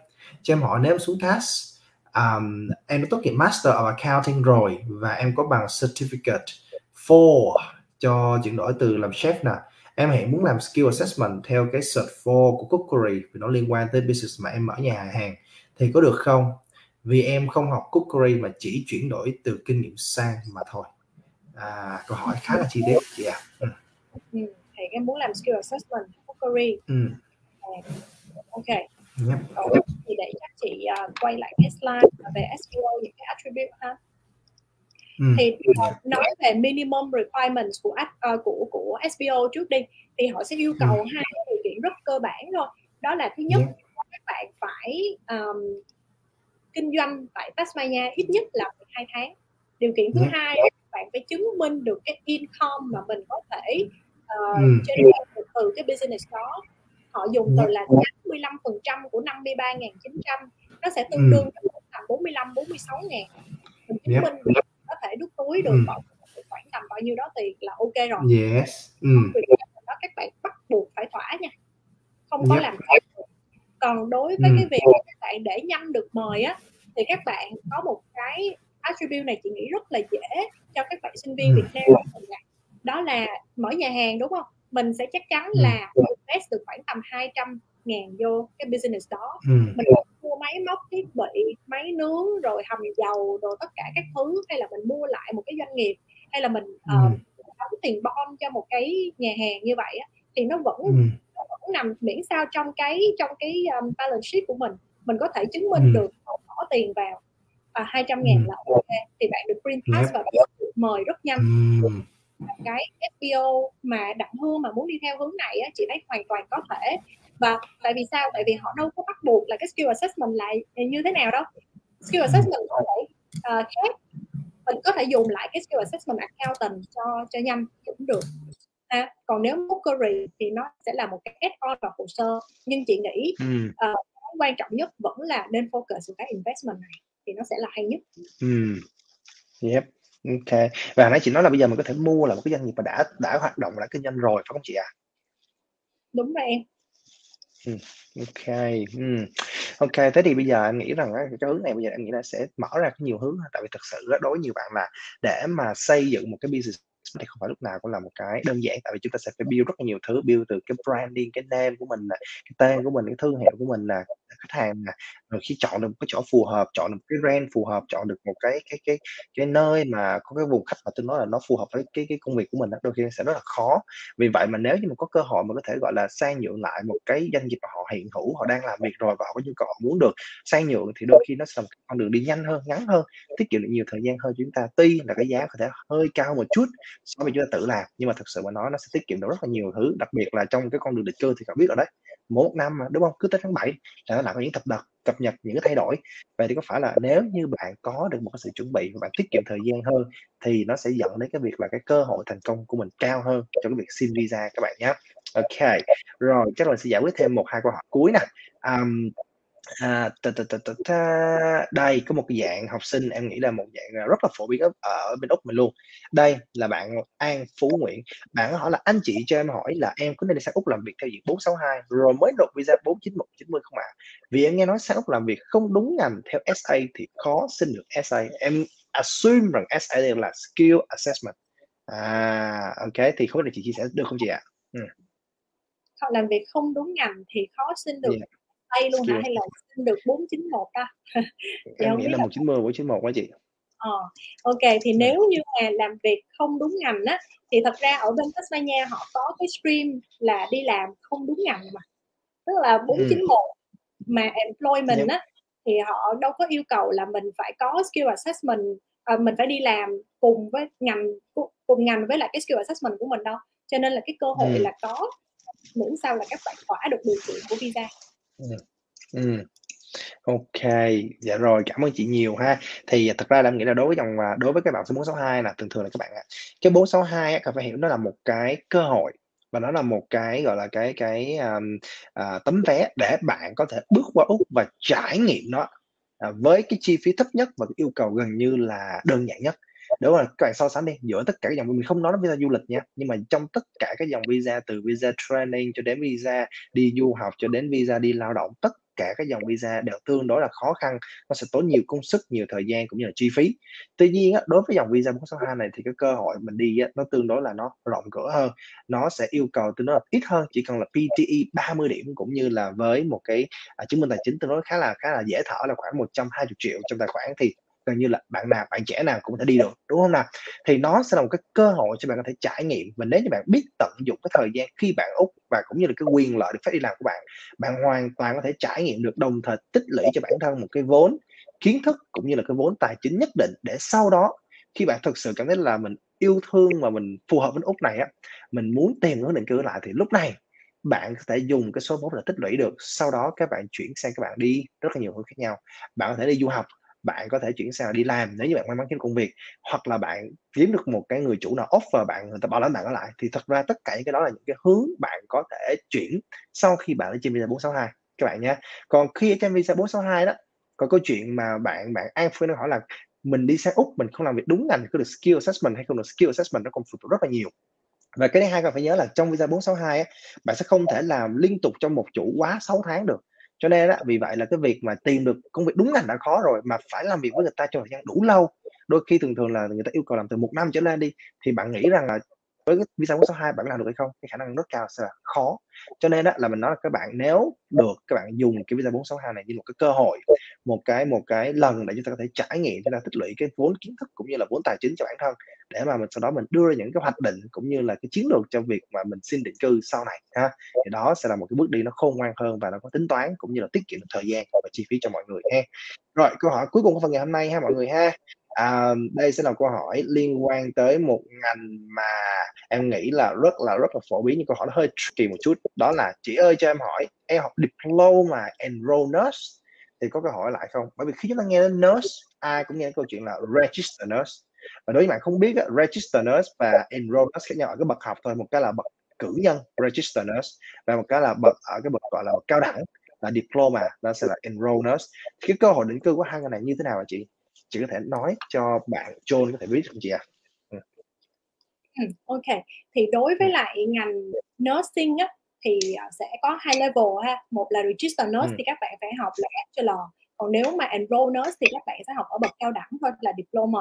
cho em hỏi nếu em xuống task um, em đã tốt nghiệp Master of Accounting rồi và em có bằng Certificate for cho chuyển đổi từ làm chef nè em hiện muốn làm skill assessment theo cái cert 4 của cookery vì nó liên quan tới business mà em mở nhà hàng thì có được không? Vì em không học cookery mà chỉ chuyển đổi từ kinh nghiệm sang mà thôi à, câu hỏi khá là chi tiết chị ạ ừ. ừ. thì em muốn làm skill assessment cookery ừ. ok yep. thì để cho chị uh, quay lại cái slide về SEO những cái attribute ha Ừ. thì uh, nói về minimum requirements của uh, của của SEO trước đi thì họ sẽ yêu cầu ừ. hai điều kiện rất cơ bản thôi đó là thứ nhất yeah. các bạn phải um, kinh doanh tại Tasmania ít nhất là 12 tháng. Điều kiện thứ yeah. hai bạn phải chứng minh được cái income mà mình có thể uh, ừ. generate được từ cái business đó. Họ dùng từ là 85 phần trăm của 53.900 nó sẽ tương đương với tầm 45 46 ngàn mình chứng minh có thể đút túi được ừ. khoảng tầm bao nhiêu đó thì là ok rồi. Yes. Ừ. đó các bạn bắt buộc phải thỏa nha. Không có yep. làm còn đối với ừ. cái việc các bạn để nhanh được mời á thì các bạn có một cái attribute này chị nghĩ rất là dễ cho các bạn sinh viên ừ. Việt Nam đó là mở nhà hàng đúng không mình sẽ chắc chắn ừ. là invest được khoảng tầm 200 ngàn vô cái business đó ừ. mình mua máy móc thiết bị máy nướng rồi hầm dầu rồi tất cả các thứ hay là mình mua lại một cái doanh nghiệp hay là mình uh, đóng tiền bom cho một cái nhà hàng như vậy á, thì nó vẫn ừ. Vẫn nằm miễn sao trong cái trong cái um, balance sheet của mình mình có thể chứng minh ừ. được bỏ tiền vào và 200 ngàn ừ. là ok thì bạn được print pass yep. và được mời rất nhanh ừ. cái SEO mà đặng hương mà muốn đi theo hướng này á, chị thấy hoàn toàn có thể và tại vì sao tại vì họ đâu có bắt buộc là cái skill assessment lại như thế nào đâu skill assessment có thể uh, khác mình có thể dùng lại cái skill assessment accountant cho cho nhanh cũng được ha? Còn nếu Mockery thì nó sẽ là một cái add-on vào hồ sơ. Nhưng chị nghĩ ừ. uh, quan trọng nhất vẫn là nên focus vào cái investment này thì nó sẽ là hay nhất. Ừ. yep. Ok. Và nãy chị nói là bây giờ mình có thể mua là một cái doanh nghiệp mà đã đã hoạt động đã kinh doanh rồi phải không chị ạ? À? đúng rồi em. Ừm, OK, ừm. OK, thế thì bây giờ em nghĩ rằng cái hướng này bây giờ em nghĩ là sẽ mở ra cái nhiều hướng tại vì thực sự đối với nhiều bạn là để mà xây dựng một cái business thì không phải lúc nào cũng là một cái đơn giản, tại vì chúng ta sẽ phải build rất là nhiều thứ, build từ cái branding, cái name của mình nè, cái tên của mình, cái thương hiệu của mình nè, khách hàng nè, rồi khi chọn được một cái chỗ phù hợp, chọn được một cái brand phù hợp, chọn được một cái cái cái cái nơi mà có cái vùng khách mà tôi nói là nó phù hợp với cái cái công việc của mình đó, đôi khi sẽ rất là khó. Vì vậy mà nếu như mà có cơ hội mà có thể, gọi là, sang nhượng lại một cái doanh nghiệp mà họ hiện hữu, họ đang làm việc rồi và họ có nhu cầu họ muốn được sang nhượng thì đôi khi nó sẽ là một con đường đi nhanh hơn, ngắn hơn, tiết kiệm được nhiều thời gian hơn chúng ta. Tuy là cái giá có thể hơi cao một chút so với chúng ta tự làm, nhưng mà thực sự mà nói nó sẽ tiết kiệm được rất là nhiều thứ, đặc biệt là trong cái con đường định cư thì bạn biết rồi đấy, mỗi một năm mà, đúng không? Cứ tới tháng 7 là nó lại có những thập đợt cập nhật những cái thay đổi. Vậy thì có phải là nếu như bạn có được một cái sự chuẩn bị và bạn tiết kiệm thời gian hơn thì nó sẽ dẫn đến cái việc là cái cơ hội thành công của mình cao hơn cho cái việc xin visa các bạn nhé. Ok, rồi chắc là sẽ giải quyết thêm một hai câu hỏi cuối nè. Um, À, ta, ta, ta, ta, ta. Đây có một dạng học sinh em nghĩ là một dạng rất là phổ biến ở, ở bên Úc mình luôn. Đây là bạn An Phú Nguyễn. Bạn hỏi là anh chị cho em hỏi là em có nên đi sang Úc làm việc theo diện 462 rồi mới nộp visa 491 90 không ạ? À? Vì em nghe nói sang Úc làm việc không đúng ngành theo SA thì khó xin được SA. Em assume rằng SA là skill assessment. À ok thì không biết là chị chia sẻ được không chị ạ? À? Ừ. Họ làm việc không đúng ngành thì khó xin được yeah tay luôn hả hay là xin được 491 ta em nghĩ là 190 491 quá chị ờ ok thì ừ. nếu như mà làm việc không đúng ngành á thì thật ra ở bên Tasmania họ có cái stream là đi làm không đúng ngành mà tức là 491 ừ. mà employment yep. á thì họ đâu có yêu cầu là mình phải có skill assessment à, mình phải đi làm cùng với ngành cùng ngành với lại cái skill assessment của mình đâu cho nên là cái cơ hội ừ. là có miễn sao là các bạn thỏa được điều kiện của visa Ừm. Ừm. OK, dạ rồi, cảm ơn chị nhiều ha. Thì thật ra là em nghĩ là đối với dòng à, đối với cái bạn số 462 là thường thường là các bạn ạ, cái 462 á, cần phải hiểu nó là một cái cơ hội và nó là một cái, gọi là, cái cái, ờm, à, tấm vé để bạn có thể bước qua Úc và trải nghiệm nó, à, với cái chi phí thấp nhất và cái yêu cầu gần như là đơn giản nhất. Đúng rồi, các bạn so sánh đi, giữa tất cả các dòng mình không nói đến visa du lịch nha, nhưng mà trong tất cả các dòng visa từ visa training cho đến visa đi du học cho đến visa đi lao động, tất cả các dòng visa đều tương đối là khó khăn nó sẽ tốn nhiều công sức nhiều thời gian cũng như là chi phí. Tuy nhiên á, đối với dòng visa 462 này thì cái cơ hội mình đi á, nó tương đối là nó rộng cửa hơn nó sẽ yêu cầu tương đối là ít hơn chỉ cần là PTE 30 điểm cũng như là với một cái à, chứng minh tài chính tương đối khá là khá là dễ thở là khoảng 120 triệu trong tài khoản thì gần như là bạn nào bạn trẻ nào cũng có thể đi được đúng không nào? Thì nó sẽ là một cái cơ hội cho bạn có thể trải nghiệm và nếu như bạn biết tận dụng cái thời gian khi bạn úc và cũng như là cái quyền lợi được phép đi làm của bạn bạn hoàn toàn có thể trải nghiệm được đồng thời tích lũy cho bản thân một cái vốn kiến thức cũng như là cái vốn tài chính nhất định để sau đó khi bạn thực sự cảm thấy là mình yêu thương và mình phù hợp với úc này á mình muốn tìm hướng định cư lại thì lúc này bạn có thể dùng cái số vốn là tích lũy được. Sau đó các bạn chuyển sang các bạn đi rất là nhiều hướng khác nhau. Bạn có thể đi du học bạn có thể chuyển sang đi làm nếu như bạn may mắn kiếm công việc hoặc là bạn kiếm được một cái người chủ nào offer bạn người ta bảo lãnh bạn ở lại thì thật ra tất cả những cái đó là những cái hướng bạn có thể chuyển sau khi bạn đã trên visa 462 các bạn nhé. Còn khi ở trên visa 462 đó có câu chuyện mà bạn bạn An Phương đang hỏi là mình đi sang úc mình không làm việc đúng ngành có được skill assessment hay không được skill assessment nó còn phụ thuộc rất là nhiều. Và cái thứ hai cần phải nhớ là trong visa 462 á, bạn sẽ không thể làm liên tục trong một chủ quá 6 tháng được cho nên á, vì vậy là cái việc mà tìm được công việc đúng ngành đã khó rồi mà phải làm việc với người ta trong thời gian đủ lâu đôi khi thường thường là người ta yêu cầu làm từ một năm trở lên đi thì bạn nghĩ rằng là với cái visa 462 bạn làm được hay không? Cái khả năng rất cao sẽ là khó. Cho nên đó là mình nói là các bạn nếu được các bạn dùng cái visa 462 này như một cái cơ hội một cái một cái lần để chúng ta có thể trải nghiệm chúng ta tích lũy cái vốn kiến thức cũng như là vốn tài chính cho bản thân để mà mình sau đó mình đưa ra những cái hoạch định cũng như là cái chiến lược cho việc mà mình xin định cư sau này ha. Thì đó sẽ là một cái bước đi nó khôn ngoan hơn và nó có tính toán cũng như là tiết kiệm được thời gian và chi phí cho mọi người ha. Rồi câu hỏi cuối cùng của phần ngày hôm nay ha mọi người ha. À, đây sẽ là câu hỏi liên quan tới một ngành mà em nghĩ là rất là rất là phổ biến nhưng câu hỏi nó hơi tricky một chút. Đó là chị ơi cho em hỏi em học diploma enroll nurse thì có câu hỏi lại không? Bởi vì khi chúng ta nghe đến nurse ai cũng nghe câu chuyện là register nurse và đối với bạn không biết register nurse và enroll nurse khác nhau ở cái bậc học thôi một cái là bậc cử nhân register nurse và một cái là bậc ở cái bậc gọi là bậc cao đẳng là diploma đó sẽ là enroll nurse cái cơ hội định cư của hai ngành này như thế nào hả chị chị có thể nói cho bạn John có thể biết không chị ạ? À? Ừ. ok thì đối với lại ngành nursing á thì à, sẽ có hai level ha một là register nurse ừ. thì các bạn phải học là bachelor còn nếu mà enroll nurse thì các bạn sẽ học ở bậc cao đẳng thôi là diploma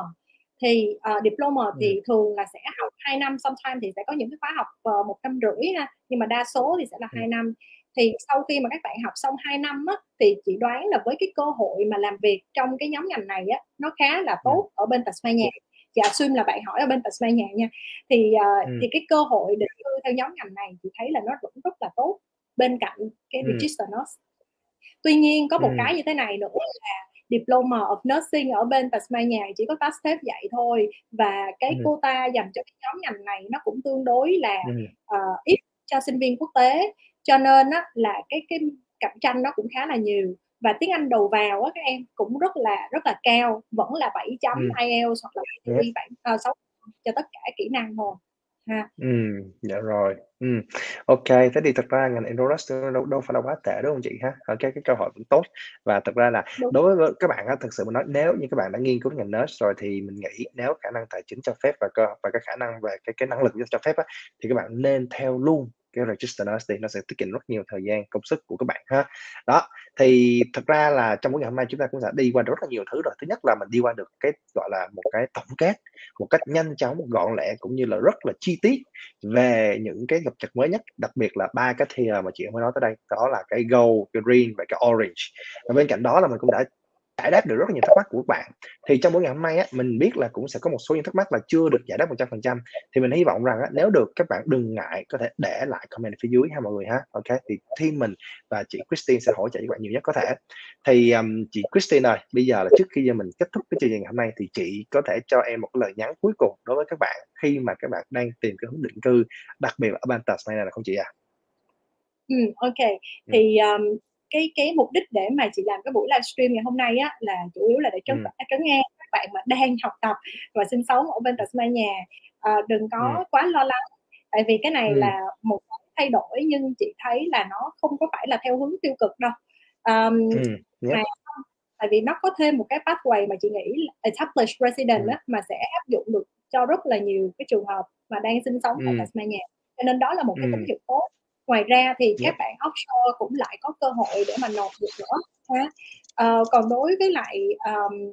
thì uh, diploma thì thường là sẽ học 2 năm sometimes thì sẽ có những cái khóa học uh, một năm rưỡi ha nhưng mà đa số thì sẽ là. 2 năm thì sau khi mà các bạn học xong 2 năm á, thì chị đoán là với cái cơ hội mà làm việc trong cái nhóm ngành này á, nó khá là tốt ở bên Tasmania chị assume là bạn hỏi ở bên Tasmania nha thì uh, ừ. thì cái cơ hội định cư theo nhóm ngành này chị thấy là nó vẫn rất là tốt bên cạnh cái ừ. register nurse tuy nhiên có một ừ. cái như thế này nữa là diploma of nursing ở bên Tasmania chỉ có pass test dạy thôi và cái ừ. quota dành cho cái nhóm ngành này nó cũng tương đối là ừ. uh, ít cho sinh viên quốc tế cho nên á, là cái cái cạnh tranh nó cũng khá là nhiều và tiếng Anh đầu vào á các em cũng rất là rất là cao vẫn là 7 chấm ừ. IELTS hoặc là 7 7 uh, 6 cho tất cả kỹ năng thôi ha. Ừ, dạ rồi. Ừ. Ok, thế thì thật ra ngành Endurance đâu đâu phải là quá tệ đúng không chị ha? Ở cái cái cơ hội cũng tốt và thật ra là đúng. đối với các bạn á thực sự mà nói nếu như các bạn đã nghiên cứu ngành nurse rồi thì mình nghĩ nếu khả năng tài chính cho phép và cơ và cái khả năng về cái cái năng lực cho phép á thì các bạn nên theo luôn cái register nurse thì nó sẽ tiết kiệm rất nhiều thời gian, công sức của các bạn ha. Đó, thì thật ra là trong buổi ngày hôm nay chúng ta cũng đã đi qua rất là nhiều thứ rồi. Thứ nhất là mình đi qua được cái, gọi là, một cái tổng kết, một cách nhanh chóng, gọn lẹ cũng như là rất là chi tiết về những cái gặp chặt mới nhất, đặc biệt là ba cái tier mà chị mới nói tới đây. Đó là cái gold, cái green và cái orange. Và bên cạnh đó là mình cũng đã giải đáp được rất là nhiều thắc mắc của các bạn. Thì trong buổi ngày hôm nay á, mình biết là cũng sẽ có một số những thắc mắc là chưa được giải đáp 100% thì mình hy vọng rằng á, nếu được các bạn đừng ngại có thể để lại comment phía dưới ha mọi người ha. Ok thì team mình và chị Christine sẽ hỗ trợ các bạn nhiều nhất có thể. Thì um, chị Christine ơi bây giờ là trước khi mình kết thúc cái chương trình ngày hôm nay thì chị có thể cho em một lời nhắn cuối cùng đối với các bạn khi mà các bạn đang tìm cái hướng định cư đặc biệt là ở bang Tasmania là không chị à ừ, ok. Ừ. thì um, cái cái mục đích để mà chị làm cái buổi livestream ngày hôm nay á là chủ yếu là để trấn ừ. trấn an các bạn mà đang học tập và sinh sống ở bên Tasmania à, đừng có ừ. quá lo lắng tại vì cái này ừ. là một thay đổi nhưng chị thấy là nó không có phải là theo hướng tiêu cực đâu um, ừ. yeah. mà tại vì nó có thêm một cái pathway mà chị nghĩ là established resident ừ. Đó, mà sẽ áp dụng được cho rất là nhiều cái trường hợp mà đang sinh sống ừ. tại Tasmania cho nên đó là một cái tín hiệu tốt ngoài ra thì Yep. các bạn offshore cũng lại có cơ hội để mà nộp được nữa ha Ờ, còn đối với lại um,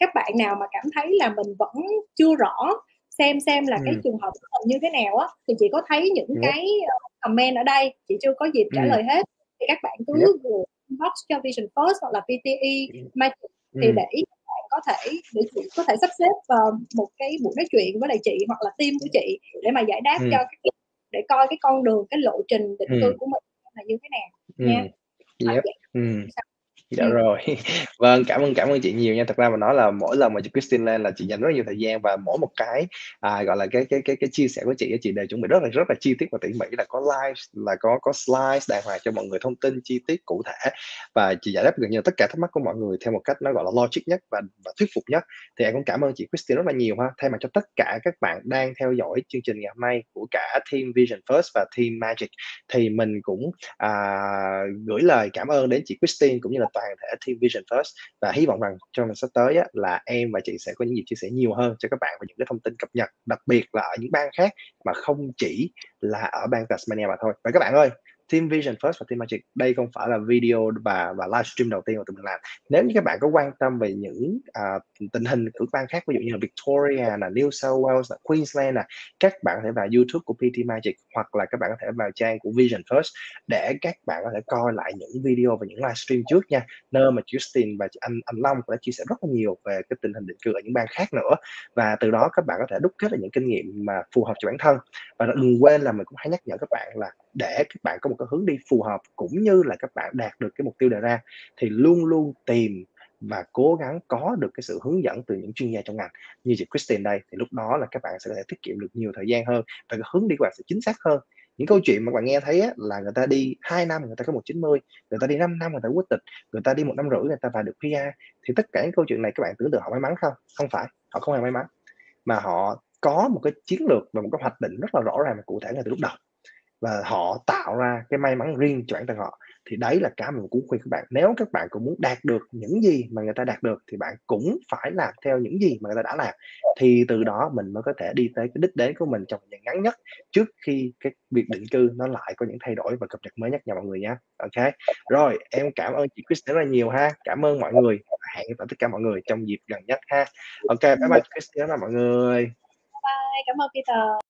các bạn nào mà cảm thấy là mình vẫn chưa rõ xem xem là cái Ừm. trường hợp của mình như thế nào á thì chị có thấy những Yep. cái ờ, comment ở đây chị chưa có dịp trả Ừm. lời hết thì các bạn cứ Yep. gửi inbox cho Vision First hoặc là PTE. Magic thì Ừm. để các bạn có thể để chị có thể sắp xếp vào một cái buổi nói chuyện với lại chị hoặc là team của chị để mà giải đáp Ừm. cho các để coi cái con đường cái lộ trình định cư Ừm. của mình là như thế nào nha Ừm. À, Yep. dạ. Dạ rồi. Vâng, cảm ơn cảm ơn chị nhiều nha. Thật ra mà nói là mỗi lần mà chị Christine lên là chị dành rất nhiều thời gian và mỗi một cái, à, gọi là, cái cái cái cái chia sẻ của chị á, chị đều chuẩn bị rất là rất là chi tiết và tỉ mỉ, là có live, là có có slides đàng hoàng cho mọi người thông tin chi tiết cụ thể và chị giải đáp gần như tất cả thắc mắc của mọi người theo một cách nó, gọi là, logic nhất và và thuyết phục nhất. Thì em cũng cảm ơn chị Christine rất là nhiều ha. Thay mặt cho tất cả các bạn đang theo dõi chương trình ngày hôm nay của cả team Vision First và team Magic thì mình cũng, à, gửi lời cảm ơn đến chị Christine cũng như là toàn thể team Vision First và hy vọng rằng trong lần sắp tới á, là em và chị sẽ có những dịp chia sẻ nhiều hơn cho các bạn về những cái thông tin cập nhật, đặc biệt là ở những bang khác mà không chỉ là ở bang Tasmania mà thôi. Và các bạn ơi, team Vision First và team Magic, đây không phải là video và và livestream đầu tiên mà tụi mình làm. Nếu như các bạn có quan tâm về những, à, tình hình ở bang khác, ví dụ như là Victoria là New South Wales là Queensland là các bạn có thể vào YouTube của PT Magic hoặc là các bạn có thể vào trang của Vision First để các bạn có thể coi lại những video và những livestream trước nha, nơi mà Justin và anh anh Long đã chia sẻ rất là nhiều về cái tình hình định cư ở những bang khác nữa. Và từ đó các bạn có thể đúc kết được những kinh nghiệm mà phù hợp cho bản thân. Và đừng quên là mình cũng hay nhắc nhở các bạn là để các bạn có một cái hướng đi phù hợp cũng như là các bạn đạt được cái mục tiêu đề ra thì luôn luôn tìm và cố gắng có được cái sự hướng dẫn từ những chuyên gia trong ngành như chị Christine đây, thì lúc đó là các bạn sẽ có thể tiết kiệm được nhiều thời gian hơn và cái hướng đi của bạn sẽ chính xác hơn. Những câu chuyện mà bạn nghe thấy á, là người ta đi 2 năm người ta có 190, người ta đi 5 năm người ta quốc tịch, người ta đi một năm rưỡi người ta vào được PR. Thì tất cả những câu chuyện này các bạn tưởng tượng họ may mắn không? Không phải, họ không hề may mắn, mà họ có một cái chiến lược và một cái hoạch định rất là rõ ràng và cụ thể ngay từ lúc đầu. Và họ tạo ra cái may mắn riêng cho bản thân họ. Thì đấy là cái mình cũng khuyên các bạn, nếu các bạn cũng muốn đạt được những gì mà người ta đạt được thì bạn cũng phải làm theo những gì mà người ta đã làm. Thì từ đó mình mới có thể đi tới cái đích đến của mình trong thời ngắn nhất trước khi cái việc định cư nó lại có những thay đổi và cập nhật mới nhất nha mọi người nha. OK. Rồi, em cảm ơn chị Chris rất là nhiều ha. Cảm ơn mọi người. Hẹn gặp tất cả mọi người trong dịp gần nhất ha. OK, bye bye Chris rất là mọi người. Bye, cảm ơn Peter.